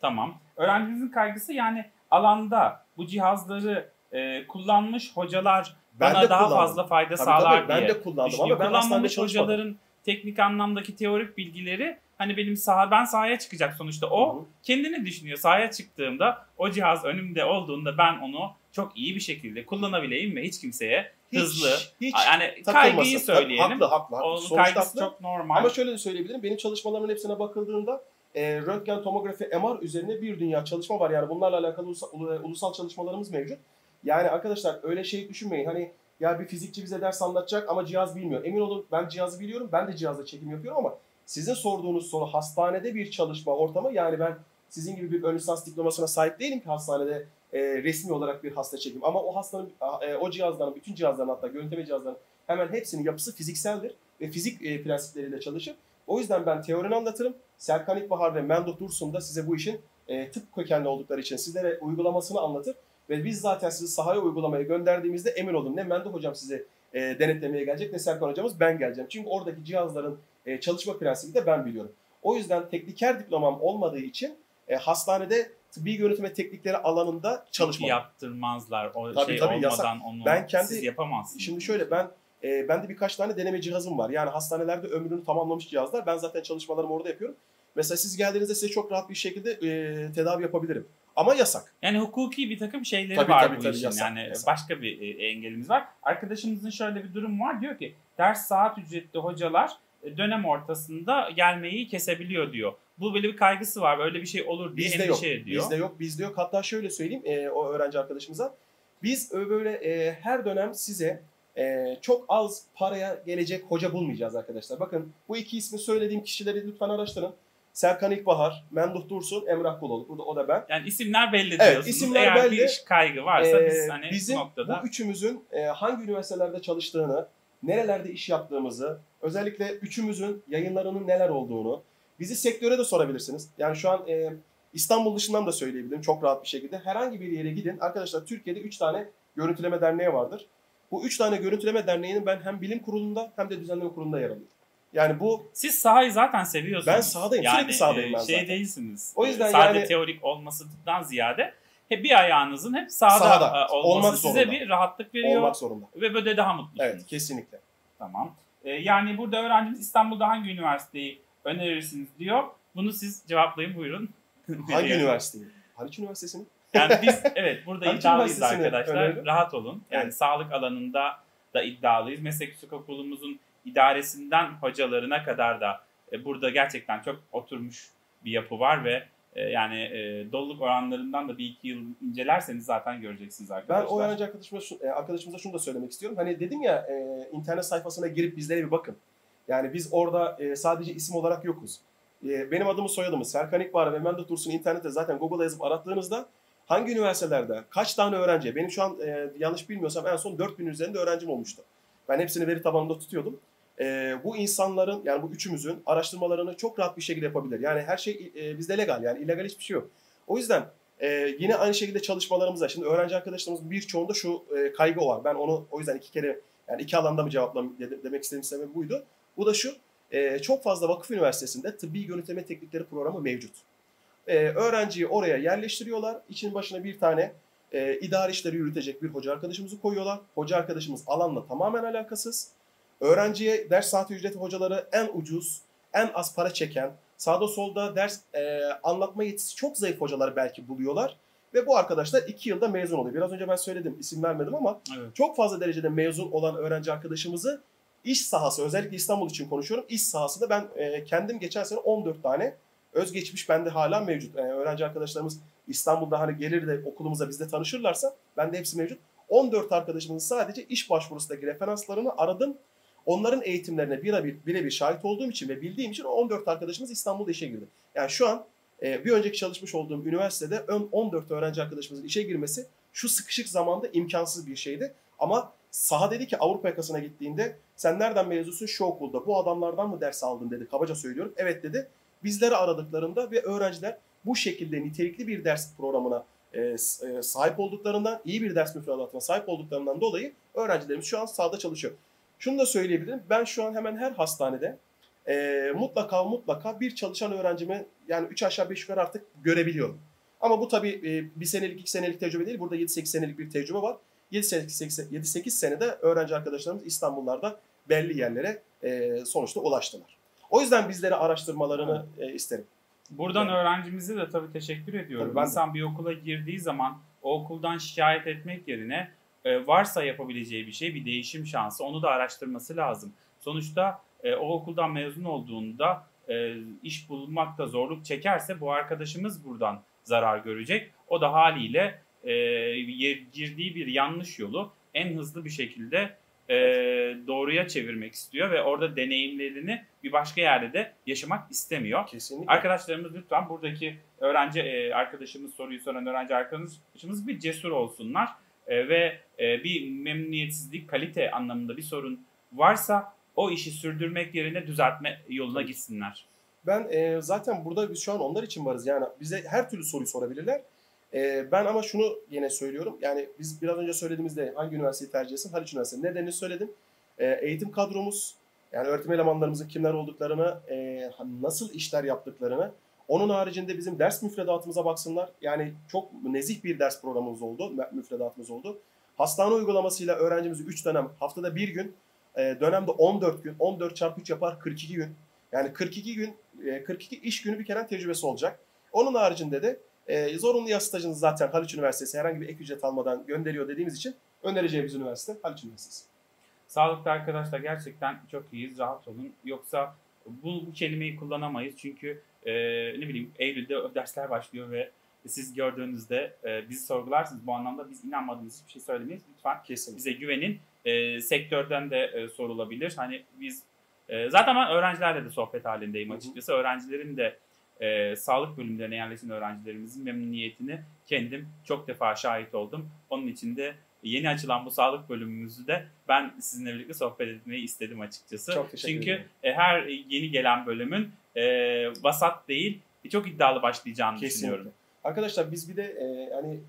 Tamam. Öğrencimizin kaygısı yani alanda bu cihazları e, kullanmış hocalar Ben bana daha kullandım. fazla fayda Tabii sağlar tabii ben diye. de kullandım ama ben Kullanmamış hocaların teknik anlamdaki teorik bilgileri hani benim saha ben sahaya çıkacak sonuçta o Hı kendini düşünüyor. Sahaya çıktığımda o cihaz önümde olduğunda ben onu çok iyi bir şekilde kullanabileyim ve hiç kimseye Hiç, hızlı hiç yani kaygıyı söyleyelim. Haklı haklı. haklı. Onun Sonuçta kaygısı haklı. çok normal. Ama şöyle de söyleyebilirim. Benim çalışmalarımın hepsine bakıldığında e, röntgen, tomografi, MR üzerine bir dünya çalışma var. Yani bunlarla alakalı ulusal, ulu- ulusal çalışmalarımız mevcut. Yani arkadaşlar öyle şey düşünmeyin. Hani ya bir fizikçi bize ders anlatacak ama cihaz bilmiyor. Emin olun ben cihazı biliyorum. Ben de cihazla çekim yapıyorum ama sizin sorduğunuz soru hastanede bir çalışma ortamı. Yani ben sizin gibi bir ön lisans diplomasına sahip değilim ki hastanede e, resmi olarak bir hasta çekim. Ama o hastanın, e, o cihazların, bütün cihazların hatta görüntüleme cihazların hemen hepsinin yapısı fizikseldir ve fizik e, prensipleriyle çalışır. O yüzden ben teorini anlatırım. Serkan İlkbahar ve Memduh Dursun da size bu işin e, tıp kökenli oldukları için sizlere uygulamasını anlatır. Ve biz zaten sizi sahaya uygulamaya gönderdiğimizde emin olun ne Memduh hocam size e, denetlemeye gelecek ne Serkan hocamız ben geleceğim. Çünkü oradaki cihazların e, çalışma prensibi de ben biliyorum. O yüzden tekniker diplomam olmadığı için e, hastanede tıbbi görüntüleme teknikleri alanında çalışmadım. yaptırmazlar. O Tabii, şey tabii, olmadan yasak. onu Ben kendi- siz yapamazsınız. Şimdi şöyle ben e, bende birkaç tane deneme cihazım var. Yani hastanelerde ömrünü tamamlamış cihazlar. Ben zaten çalışmalarımı orada yapıyorum. Mesela siz geldiğinizde size çok rahat bir şekilde e, tedavi yapabilirim. Ama yasak. Yani hukuki bir takım şeyleri Tabii, var tabii, bu tabii, işin. yasak, yani yasak. başka bir e, engelimiz var. Arkadaşımızın şöyle bir durum var. Diyor ki ders saat ücretli hocalar dönem ortasında gelmeyi kesebiliyor diyor. Bu böyle bir kaygısı var. Böyle bir şey olur diye Bizde yok. endişe ediyor. Bizde yok. Bizde yok. Hatta şöyle söyleyeyim e, o öğrenci arkadaşımıza. Biz böyle e, her dönem size e, çok az paraya gelecek hoca bulmayacağız arkadaşlar. Bakın bu iki ismi söylediğim kişileri lütfen araştırın. Serkan İlkbahar, Memduh Dursun, Emrah Kuloğlu. Bu da, o da ben. Yani isimler belli Evet, diyorsunuz. isimler Eğer belli. bir kaygı varsa Ee, biz hani bizim bu noktada bu üçümüzün e, hangi üniversitelerde çalıştığını, nerelerde iş yaptığımızı, özellikle üçümüzün yayınlarının neler olduğunu, bizi sektöre de sorabilirsiniz. Yani şu an e, İstanbul dışından da söyleyebilirim çok rahat bir şekilde. Herhangi bir yere gidin. Arkadaşlar Türkiye'de üç tane görüntüleme derneği vardır. Bu üç tane görüntüleme derneğinin ben hem bilim kurulunda hem de düzenleme kurulunda yer alıyorum. Yani bu siz sahayı zaten seviyorsunuz. Ben sahadayım, Yani, sürekli sahadayım ben e, şey zaten. değilsiniz. O yüzden Sadece yani- teorik olmasından ziyade hep bir ayağınızın hep sahada, Sahada, e, olması olmak size zorunda. bir rahatlık veriyor olmak zorunda. ve böyle daha mutlusunuz. Evet kesinlikle. Tamam. Ee, yani burada öğrencimiz İstanbul'da hangi üniversiteyi önerirsiniz diyor. Bunu siz cevaplayın buyurun. Hangi üniversiteyi? Haliç Üniversitesi'ni. Yani biz evet burada iddialıyız arkadaşlar. önerelim. Rahat olun. Yani Evet. sağlık alanında da iddialıyız. Meslek yüksek okulumuzun idaresinden hocalarına kadar da e, burada gerçekten çok oturmuş bir yapı var ve yani e, doluluk oranlarından da bir iki yıl incelerseniz zaten göreceksiniz Ben arkadaşlar. o öğrenci arkadaşıma, şu- e, arkadaşımıza şunu da söylemek istiyorum. Hani dedim ya e, internet sayfasına girip bizlere bir bakın. Yani biz orada e, sadece isim olarak yokuz. E, benim adımı soyadımı Serkan İkbar ve Mehmet Dursun internette zaten Google'a yazıp arattığınızda hangi üniversitelerde kaç tane öğrenci, benim şu an e, yanlış bilmiyorsam en son 4000 üzerinde öğrencim olmuştu. Ben hepsini veri tabanında tutuyordum. E, bu insanların yani bu üçümüzün araştırmalarını çok rahat bir şekilde yapabilir. Yani her şey e, bizde legal yani illegal hiçbir şey yok. O yüzden ee, yine aynı şekilde çalışmalarımızda şimdi öğrenci arkadaşlarımızın birçoğunda şu e, kaygı var. Ben onu o yüzden iki kere yani iki alanda mı cevaplam de- demek istediğim sebebi buydu. Bu da şu. e, çok fazla vakıf üniversitesinde tıbbi yönetme teknikleri programı mevcut. E, öğrenciyi oraya yerleştiriyorlar. İçin başına bir tane e, idari işleri yürütecek bir hoca arkadaşımızı koyuyorlar. Hoca arkadaşımız alanla tamamen alakasız. Öğrenciye ders saati ücreti hocaları en ucuz, en az para çeken, sağda solda ders e, anlatma yetisi çok zayıf hocaları belki buluyorlar. Ve bu arkadaşlar iki yılda mezun oluyor. Biraz önce ben söyledim, isim vermedim ama Evet. çok fazla derecede mezun olan öğrenci arkadaşımızı iş sahası, özellikle İstanbul için konuşuyorum. İş sahasında ben e, kendim geçen sene 14 tane özgeçmiş bende hala mevcut. E, öğrenci arkadaşlarımız İstanbul'da hani gelir de okulumuza bizde tanışırlarsa bende hepsi mevcut. 14 arkadaşımızın sadece iş başvurusundaki referanslarını aradım. Onların eğitimlerine birebir birebir şahit olduğum için ve bildiğim için o 14 arkadaşımız İstanbul'da işe girdi. Yani şu an e, bir önceki çalışmış olduğum üniversitede ön 14 öğrenci arkadaşımızın işe girmesi şu sıkışık zamanda imkansız bir şeydi. Ama saha dedi ki Avrupa yakasına gittiğinde sen nereden mezunsun şu okulda bu adamlardan mı ders aldın dedi kabaca söylüyorum. Evet dedi. Bizleri aradıklarında ve öğrenciler bu şekilde nitelikli bir ders programına e, e, sahip olduklarından, iyi bir ders müfredatına sahip olduklarından dolayı öğrencilerimiz şu an sahada çalışıyor. Şunu da söyleyebilirim. Ben şu an hemen her hastanede e, mutlaka mutlaka bir çalışan öğrencimi yani 3 aşağı 5 yukarı artık görebiliyorum. Ama bu tabii e, bir senelik, iki senelik tecrübe değil. Burada 7-8 senelik bir tecrübe var. 7-8 senede öğrenci arkadaşlarımız İstanbullarda belli yerlere e, sonuçta ulaştılar. O yüzden bizlere araştırmalarını e, isterim. Buradan Evet. öğrencimize de tabii teşekkür ediyorum. Tabii ben de. İnsan bir okula girdiği zaman o okuldan şikayet etmek yerine e, varsa yapabileceği bir şey, bir değişim şansı onu da araştırması lazım. Sonuçta e, o okuldan mezun olduğunda e, iş bulmakta zorluk çekerse bu arkadaşımız buradan zarar görecek. O da haliyle e, girdiği bir yanlış yolu en hızlı bir şekilde e, doğruya çevirmek istiyor ve orada deneyimlerini bir başka yerde de yaşamak istemiyor. Kesinlikle. Arkadaşlarımız lütfen buradaki öğrenci e, arkadaşımız soruyu soran öğrenci arkadaşımız bir cesur olsunlar E, ve e, bir memnuniyetsizlik kalite anlamında bir sorun varsa o işi sürdürmek yerine düzeltme yoluna gitsinler. Ben e, zaten burada biz şu an onlar için varız. Yani bize her türlü soruyu sorabilirler. E, ben ama şunu yine söylüyorum. Yani biz biraz önce söylediğimizde hangi üniversiteyi tercih etsin? Haliç Üniversitesi. Nedenini söyledim. E, eğitim kadromuz, yani öğretim elemanlarımızın kimler olduklarını, e, nasıl işler yaptıklarını, onun haricinde bizim ders müfredatımıza baksınlar. Yani çok nezih bir ders programımız oldu, müfredatımız oldu. Hastane uygulamasıyla öğrencimizi 3 dönem, haftada bir gün, e, dönemde 14 gün, 14 çarpı 3 yapar 42 gün. Yani 42 gün, e, 42 iş günü bir kere tecrübesi olacak. Onun haricinde de e, zorunlu yaz stajınızı zaten Haliç Üniversitesi herhangi bir ek ücret almadan gönderiyor dediğimiz için önereceğimiz üniversite Haliç Üniversitesi. Sağlıkta arkadaşlar gerçekten çok iyiyiz, rahat olun. Yoksa bu, bu kelimeyi kullanamayız çünkü e, ne bileyim Eylül'de dersler başlıyor ve siz gördüğünüzde e, bizi sorgularsınız. Bu anlamda biz inanmadığımız hiçbir şey söylemeyiz. Lütfen Kesinlikle. bize güvenin. E, sektörden de e, sorulabilir. Hani biz e, zaten ben öğrencilerle de sohbet halindeyim Hı hı. açıkçası. Öğrencilerin de e, sağlık bölümlerine yerleşen öğrencilerimizin memnuniyetini kendim çok defa şahit oldum. Onun için de yeni açılan bu sağlık bölümümüzü de ben sizinle birlikte sohbet etmeyi istedim açıkçası. Çok teşekkür Çünkü ederim. e, her yeni gelen bölümün e, vasat değil, çok iddialı başlayacağını düşünüyorum. Kesinlikle. Arkadaşlar biz bir de e, hani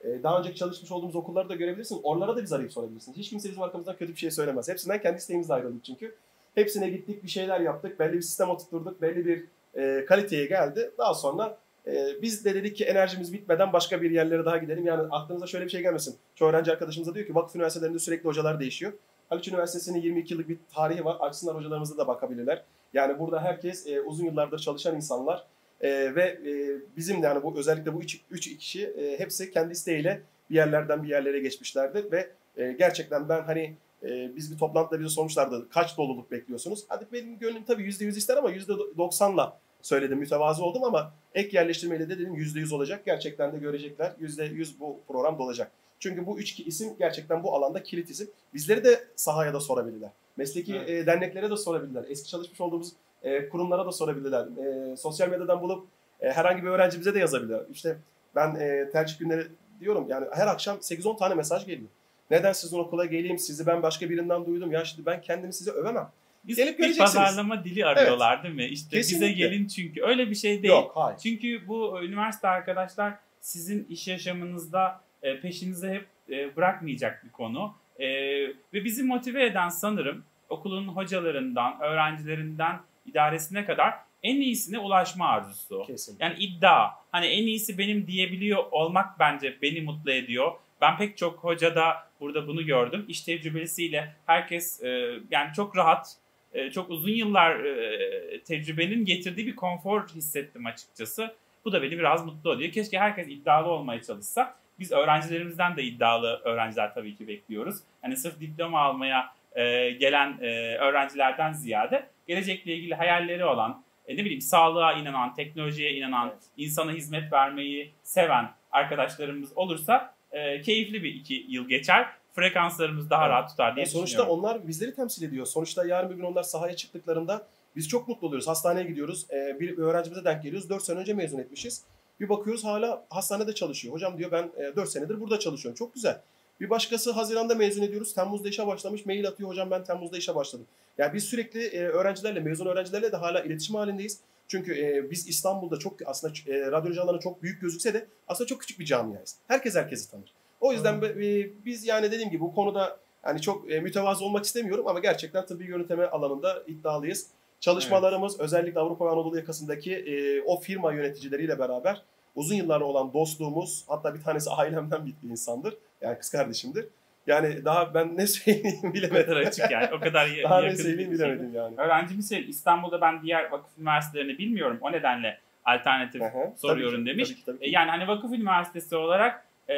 e, daha önceki çalışmış olduğumuz okulları da görebilirsiniz. Oralara da biz arayıp sorabilirsiniz. Hiç kimse bizim arkamızdan kötü bir şey söylemez. Hepsinden kendi isteğimizle ayrıldık çünkü. Hepsine gittik, bir şeyler yaptık, belli bir sistem oturtturduk, belli bir e, kaliteye geldi. Daha sonra e, biz de dedik ki enerjimiz bitmeden başka bir yerlere daha gidelim. Yani aklınıza şöyle bir şey gelmesin. Çoğu öğrenci arkadaşımız da diyor ki vakıf üniversitelerinde sürekli hocalar değişiyor. Haliç Üniversitesi'nin 22 yıllık bir tarihi var. Açsınlar hocalarımıza da bakabilirler. Yani burada herkes e, uzun yıllardır çalışan insanlar. E, ve e, bizim de yani bu özellikle bu üç, üç kişi e, hepsi kendi isteğiyle bir yerlerden bir yerlere geçmişlerdir ve e, gerçekten ben hani e, biz bir toplantıda bize sormuşlardı kaç doluluk bekliyorsunuz? Hadi benim gönlüm tabii yüzde yüz ister ama yüzde doksanla söyledim mütevazı oldum ama ek yerleştirmeyle de dedim yüzde yüz olacak. Gerçekten de görecekler. Yüzde yüz bu program dolacak. Çünkü bu üç isim gerçekten bu alanda kilit isim. Bizleri de sahaya da sorabilirler. Mesleki Evet. e, derneklere de sorabilirler. Eski çalışmış olduğumuz e, kurumlara da sorabilirler. E, sosyal medyadan bulup e, herhangi bir öğrencimize de yazabilirler. İşte ben e, tercih günleri diyorum yani her akşam 8-10 tane mesaj geliyor. Neden sizin okula geleyim, sizi ben başka birinden duydum. Ya şimdi ben kendimi size övemem. Biz Gelip bir pazarlama dili arıyorlar değil mi? İşte Kesinlikle. bize gelin çünkü. Öyle bir şey değil. Yok, hayır. Çünkü bu üniversite arkadaşlar sizin iş yaşamınızda e, peşinize hep e, bırakmayacak bir konu. E, ve bizi motive eden sanırım okulun hocalarından, öğrencilerinden idaresine kadar en iyisine ulaşma arzusu. Kesin. Yani iddia. Hani en iyisi benim diyebiliyor olmak bence beni mutlu ediyor. Ben pek çok hocada burada bunu gördüm. İş tecrübesiyle herkes e, yani çok rahat, e, çok uzun yıllar e, tecrübenin getirdiği bir konfor hissettim açıkçası. Bu da beni biraz mutlu ediyor. Keşke herkes iddialı olmaya çalışsa. Biz öğrencilerimizden de iddialı öğrenciler tabii ki bekliyoruz. Hani sırf diploma almaya e, gelen e, öğrencilerden ziyade gelecekle ilgili hayalleri olan, e, ne bileyim sağlığa inanan, teknolojiye inanan, Evet. insana hizmet vermeyi seven arkadaşlarımız olursa e, keyifli bir iki yıl geçer. Frekanslarımız daha rahat tutar diye Ya sonuçta düşünüyorum. onlar bizleri temsil ediyor. Sonuçta yarın bir gün onlar sahaya çıktıklarında biz çok mutlu oluyoruz. Hastaneye gidiyoruz. Ee, bir öğrencimize denk geliyoruz. 4 sene önce mezun etmişiz. Bir bakıyoruz hala hastanede çalışıyor. Hocam diyor ben 4 senedir burada çalışıyorum. Çok güzel. Bir başkası Haziran'da mezun ediyoruz. Temmuz'da işe başlamış. Mail atıyor hocam ben Temmuz'da işe başladım. Yani biz sürekli e, öğrencilerle, mezun öğrencilerle de hala iletişim halindeyiz. Çünkü e, biz İstanbul'da çok aslında e, radyoloji alanı çok büyük gözükse de aslında çok küçük bir camiayız. Herkes herkesi tanır. O yüzden e, biz yani dediğim gibi bu konuda yani çok e, mütevazı olmak istemiyorum ama gerçekten tıbbi yöneteme alanında iddialıyız. Çalışmalarımız özellikle Avrupa ve Anadolu yakasındaki e, o firma yöneticileriyle beraber uzun yıllar olan dostluğumuz hatta bir tanesi ailemden bir insandır. Yani kız kardeşimdir. Yani daha ben ne söyleyeyim O bilemedim. kadar açık yani. O kadar daha ne yakın söyleyeyim bir şey. bilemedim yani. Öğrencimiz şey, İstanbul'da ben diğer vakıf üniversitelerini bilmiyorum. O nedenle alternatif hı. soruyorum Tabii ki, demiş. tabii ki, tabii ki. E, Yani hani vakıf üniversitesi olarak e,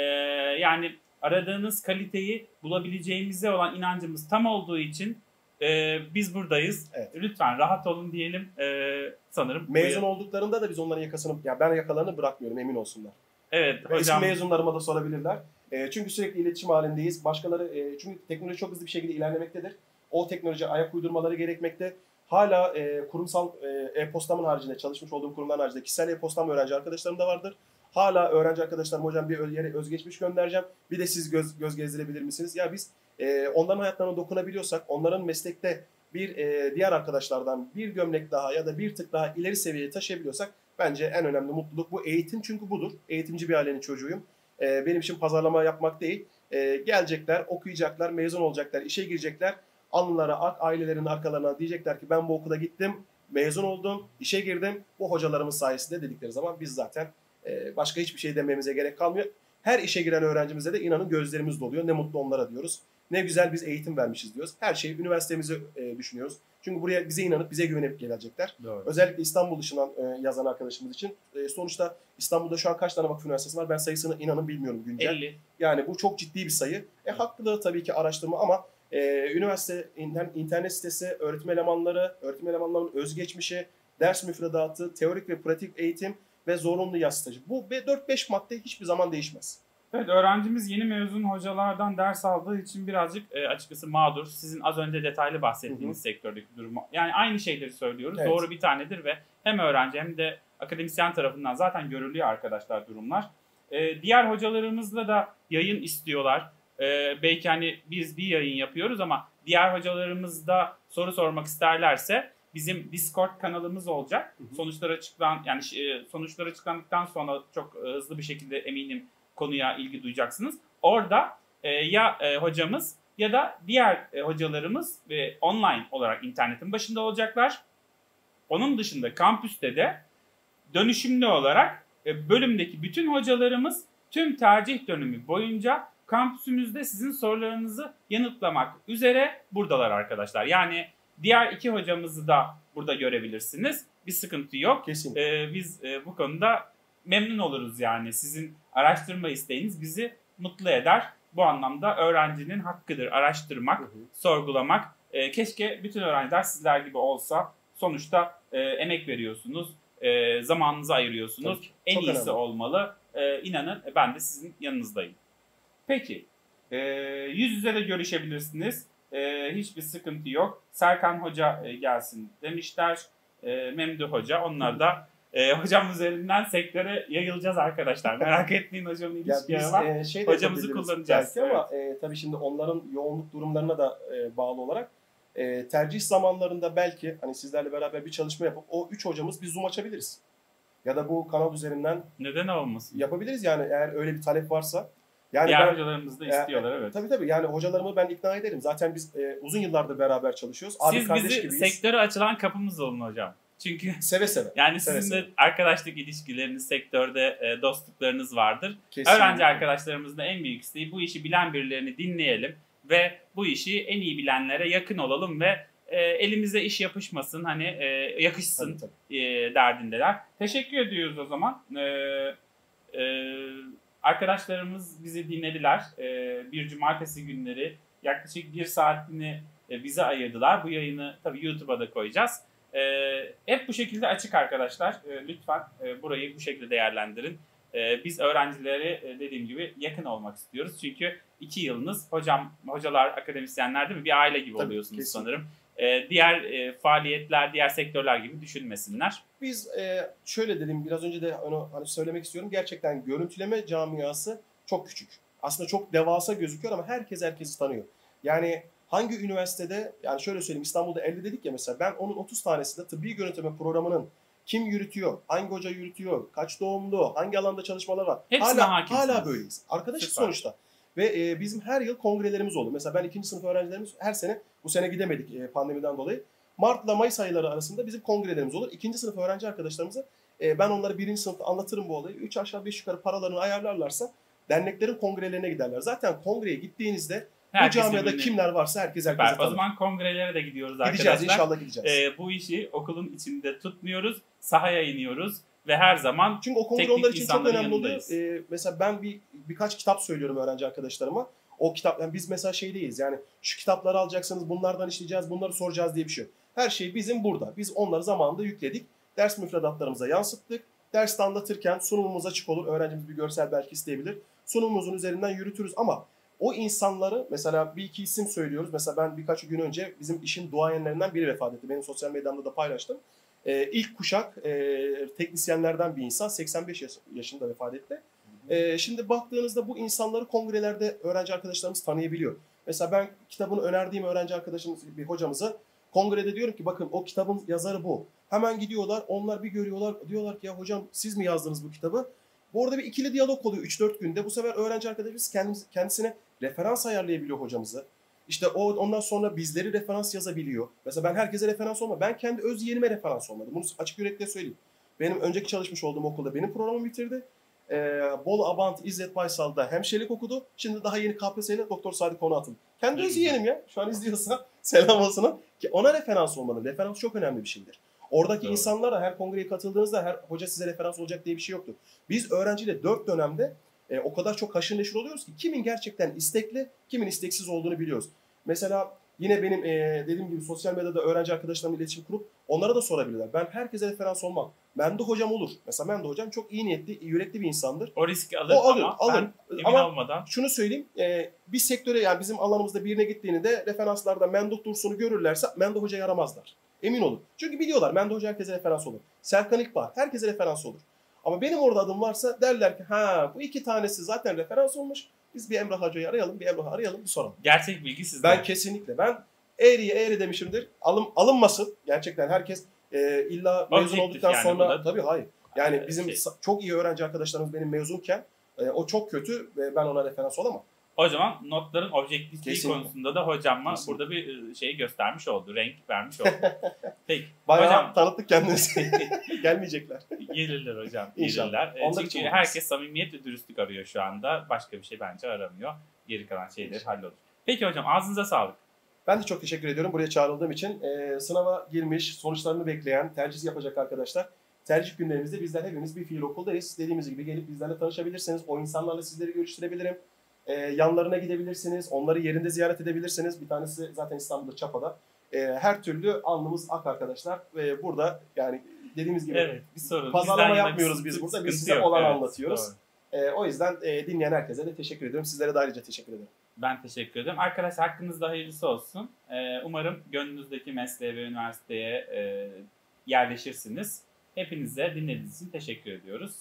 yani aradığınız kaliteyi bulabileceğimize olan inancımız tam olduğu için e, biz buradayız. Evet. Lütfen rahat olun diyelim. E, sanırım Mezun olduklarında da biz onların yakasını, ya ben yakalarını bırakmıyorum emin olsunlar. Evet Eski hocam. mezunlarıma da sorabilirler. E, çünkü sürekli iletişim halindeyiz. Başkaları e, çünkü teknoloji çok hızlı bir şekilde ilerlemektedir. O teknoloji ayak uydurmaları gerekmekte. Hala e, kurumsal e, e-postamın haricinde çalışmış olduğum kurumların haricinde kişisel e-postam öğrenci arkadaşlarım da vardır. Hala öğrenci arkadaşlarım hocam bir yere özgeçmiş göndereceğim. Bir de siz göz, göz gezdirebilir misiniz? Ya biz e, onların hayatlarına dokunabiliyorsak, onların meslekte bir e, diğer arkadaşlardan bir gömlek daha ya da bir tık daha ileri seviyeye taşıyabiliyorsak bence en önemli mutluluk bu. Eğitim çünkü budur. Eğitimci bir ailenin çocuğuyum. E, benim için pazarlama yapmak değil. E, gelecekler, okuyacaklar, mezun olacaklar, işe girecekler. Alnılara, ak, ailelerin arkalarına diyecekler ki ben bu okula gittim, mezun oldum, işe girdim. Bu hocalarımız sayesinde dedikleri zaman biz zaten e, başka hiçbir şey dememize gerek kalmıyor. Her işe giren öğrencimize de inanın gözlerimiz doluyor. Ne mutlu onlara diyoruz. Ne güzel biz eğitim vermişiz diyoruz. Her şeyi üniversitemizi e, düşünüyoruz. Çünkü buraya bize inanıp bize güvenip gelecekler. Doğru. Özellikle İstanbul dışından e, yazan arkadaşımız için. E, sonuçta İstanbul'da şu an kaç tane vakıf üniversitesi var? Ben sayısını inanın bilmiyorum güncel. 50. Yani bu çok ciddi bir sayı. E, haklı tabii ki araştırma ama e, üniversite inter- internet sitesi, öğretim elemanları, öğretim elemanlarının özgeçmişi, ders müfredatı, teorik ve pratik eğitim ve zorunlu yaz stajı. Bu ve 4-5 madde hiçbir zaman değişmez. Evet öğrencimiz yeni mezun hocalardan ders aldığı için birazcık e, açıkçası mağdur. Sizin az önce detaylı bahsettiğiniz sektördeki durumu. Yani aynı şeyleri söylüyoruz. Evet. Doğru bir tanedir ve hem öğrenci hem de akademisyen tarafından zaten görülüyor arkadaşlar durumlar. E, diğer hocalarımızla da yayın istiyorlar. E, belki hani biz bir yayın yapıyoruz ama diğer hocalarımız da soru sormak isterlerse bizim Discord kanalımız olacak. Hı hı. Sonuçlar açıklan yani e, sonuçlar açıklandıktan sonra çok e, hızlı bir şekilde eminim konuya ilgi duyacaksınız. Orada e, ya hocamız ya da diğer hocalarımız e, online olarak internetin başında olacaklar. Onun dışında kampüste de dönüşümlü olarak bölümdeki bütün hocalarımız tüm tercih dönemi boyunca kampüsümüzde sizin sorularınızı yanıtlamak üzere buradalar arkadaşlar. Yani diğer iki hocamızı da burada görebilirsiniz. bir sıkıntı yok. Kesinlikle. Ee, biz e, bu konuda memnun oluruz yani. Sizin araştırma isteğiniz bizi mutlu eder. Bu anlamda öğrencinin hakkıdır araştırmak, Hı hı. sorgulamak. Ee, keşke bütün öğrenciler sizler gibi olsa. Sonuçta e, emek veriyorsunuz, e, zamanınızı ayırıyorsunuz. Tabii. En iyisi önemli. olmalı. E, inanın e, ben de sizin yanınızdayım. Peki, e, yüz yüze de görüşebilirsiniz. E, hiçbir sıkıntı yok. Serkan Hoca e, gelsin demişler. E, Memduh Hoca. Onlar da e, hocam üzerinden sektöre yayılacağız arkadaşlar. Merak etmeyin hocamın ilişkileri var. e, şey Hocamızı kullanacağız, belki ama e, tabii şimdi onların yoğunluk durumlarına da e, bağlı olarak e, tercih zamanlarında belki hani sizlerle beraber bir çalışma yapıp o üç hocamız bir Zoom açabiliriz. Ya da bu kanal üzerinden Neden olmasın? yapabiliriz yani eğer öyle bir talep varsa. Yani hocalarımız da E, istiyorlar evet. Tabii tabii yani hocalarımı ben ikna ederim. Zaten biz e, uzun yıllardır beraber çalışıyoruz. Abi Siz kardeş bizi gibiyiz. sektöre açılan kapımız olun hocam. Çünkü Seve seve. yani Seve sizin de seve. arkadaşlık ilişkileriniz, sektörde e, dostluklarınız vardır. Kesinlikle. Öğrenci arkadaşlarımızın da en büyük isteği bu işi bilen birilerini dinleyelim ve bu işi en iyi bilenlere yakın olalım ve e, elimize iş yapışmasın hani e, yakışsın Tabii, tabii. e, derdindeler. Teşekkür ediyoruz o zaman. E, e, arkadaşlarımız bizi dinlediler. E, bir cumartesi günleri yaklaşık bir saatini e, bize ayırdılar. Bu yayını tabii YouTube'a da koyacağız. E, hep bu şekilde açık arkadaşlar. E, lütfen e, burayı bu şekilde değerlendirin. Biz öğrencileri e, dediğim gibi yakın olmak istiyoruz. Çünkü iki yılınız hocam, hocalar, akademisyenler değil mi? Bir aile gibi Tabii, oluyorsunuz kesin. sanırım. E, diğer e, faaliyetler, diğer sektörler gibi düşünmesinler. Biz e, şöyle dedim biraz önce de onu hani söylemek istiyorum. Gerçekten görüntüleme camiası çok küçük. Aslında çok devasa gözüküyor ama herkes herkesi tanıyor. Yani hangi üniversitede yani şöyle söyleyeyim İstanbul'da 50 dedik ya mesela ben onun 30 tanesinde tıbbi görüntüleme programının kim yürütüyor, hangi hoca yürütüyor, kaç doğumlu, hangi alanda çalışmalar var. Hepsine hala, hakimsiniz. hala böyleyiz. Arkadaşlık Süper. sonuçta. Ve e, bizim her yıl kongrelerimiz oluyor. Mesela ben ikinci sınıf öğrencilerimiz her sene, bu sene gidemedik e, pandemiden dolayı. Mart ile Mayıs ayları arasında bizim kongrelerimiz olur. İkinci sınıf öğrenci arkadaşlarımıza e, ben onlara birinci sınıfta anlatırım bu olayı. Üç aşağı beş yukarı paralarını ayarlarlarsa derneklerin kongrelerine giderler. Zaten kongreye gittiğinizde bu Herkes camiada birbirini- kimler varsa herkes herkese Süper. O tanır. zaman kongrelere de gidiyoruz Gideceğiz arkadaşlar. inşallah gideceğiz. E, bu işi okulun içinde tutmuyoruz. Sahaya iniyoruz ve her zaman Çünkü o kongre onlar için çok önemli oluyor. yanındayız. Ee, mesela ben bir birkaç kitap söylüyorum öğrenci arkadaşlarıma. O kitap, yani biz mesela şeydeyiz yani şu kitapları alacaksınız, bunlardan işleyeceğiz, bunları soracağız diye bir şey yok. Her şey bizim burada. Biz onları zamanında yükledik. Ders müfredatlarımıza yansıttık. Derste anlatırken sunumumuz açık olur. Öğrencimiz bir görsel belki isteyebilir. Sunumumuzun üzerinden yürütürüz ama o insanları mesela bir iki isim söylüyoruz. Mesela ben birkaç gün önce bizim işin duayenlerinden biri vefat etti. Benim sosyal medyamda da paylaştım. Ee, ilk kuşak e, teknisyenlerden bir insan 85 yaş- yaşında vefat etti. Ee, şimdi baktığınızda bu insanları kongrelerde öğrenci arkadaşlarımız tanıyabiliyor. Mesela ben kitabını önerdiğim öğrenci arkadaşımız, bir hocamıza kongrede diyorum ki bakın o kitabın yazarı bu. Hemen gidiyorlar, onlar bir görüyorlar, diyorlar ki ya hocam siz mi yazdınız bu kitabı? Bu arada bir ikili diyalog oluyor 3-4 günde. Bu sefer öğrenci arkadaşımız kendimiz, kendisine referans ayarlayabiliyor hocamızı. İşte o ondan sonra bizleri referans yazabiliyor. Mesela ben herkese referans olma. Ben kendi öz yeğenime referans olmadım. Bunu açık yürekle söyleyeyim. Benim önceki çalışmış olduğum okulda benim programımı bitirdi. Ee, Bolu Abant İzzet Baysal'da hemşirelik okudu. Şimdi daha yeni KPSS ile Doktor Sadi konu atıldı. Kendi öz yeğenim ya. Şu an izliyorsa selam olsun. Ki ona referans olmalı. Referans çok önemli bir şeydir. Oradaki Doğru. insanlara her kongreye katıldığınızda her hoca size referans olacak diye bir şey yoktur. Biz öğrenciyle dört dönemde e, o kadar çok haşır neşir oluyoruz ki kimin gerçekten istekli, kimin isteksiz olduğunu biliyoruz. Mesela yine benim e, dediğim gibi sosyal medyada öğrenci arkadaşlarımla iletişim kurup onlara da sorabilirler. Ben herkese referans olmam. Mendo hocam olur. Mesela Mendo hocam çok iyi niyetli, iyi yürekli bir insandır. o riski alır, O alır, ama alır. ben emin Ama- olmadan Şunu söyleyeyim, e, bir sektöre yani bizim alanımızda birine gittiğini de referanslarda Mendo Dursun'u görürlerse Mendo Hoca yaramazlar. Emin olun. Çünkü biliyorlar Mendo Hoca herkese referans olur. Serkan İkbal herkese referans olur. Ama benim orada adım varsa derler ki ha bu iki tanesi zaten referans olmuş. Biz bir Emrah Hoca'yı arayalım, bir Emrah'ı arayalım, bir soralım. gerçek bilgi sizde. Ben kesinlikle ben eğriye eğri demişimdir. Alım, alınmasın. Gerçekten herkes e, illa mezun Objektif olduktan yani sonra da- tabii hayır. Yani Ee, bizim şey. çok iyi öğrenci arkadaşlarımız benim mezunken e, o çok kötü ve ben ona referans olamam. O zaman notların objektifliği Kesinlikle. konusunda da hocamla Kesinlikle. burada bir e, şey göstermiş oldu. Renk vermiş oldu. Peki. Bayağı Hocam tanıttık kendimizi. Gelmeyecekler. gelirler hocam. İnşallah. Gelirler. E, Onları Çünkü herkes samimiyet ve dürüstlük arıyor şu anda. Başka bir şey bence aramıyor. Geri kalan şeyler hallolur. Peki hocam ağzınıza sağlık. Ben de çok teşekkür ediyorum buraya çağrıldığım için. Ee, sınava girmiş, sonuçlarını bekleyen, tercih yapacak arkadaşlar. Tercih günlerimizde bizler hepimiz bir fiil okuldayız. Dediğimiz gibi gelip bizlerle tanışabilirsiniz. O insanlarla sizleri görüştürebilirim. Ee, yanlarına gidebilirsiniz. Onları yerinde ziyaret edebilirsiniz. Bir tanesi zaten İstanbul'da Çapa'da. Ee, her türlü alnımız ak arkadaşlar. Ve burada yani dediğimiz gibi Evet bir sorun. Pazarlama Bizden yapmıyoruz biz burada. Biz size yok. olanı Evet, anlatıyoruz. doğru. Ee, o yüzden e, dinleyen herkese de teşekkür ediyorum. Sizlere de ayrıca teşekkür ederim. Ben teşekkür ederim. Arkadaşlar hakkınızda hayırlısı olsun. Ee, umarım gönlünüzdeki mesleğe ve üniversiteye e, yerleşirsiniz. Hepinize dinlediğiniz için teşekkür ediyoruz.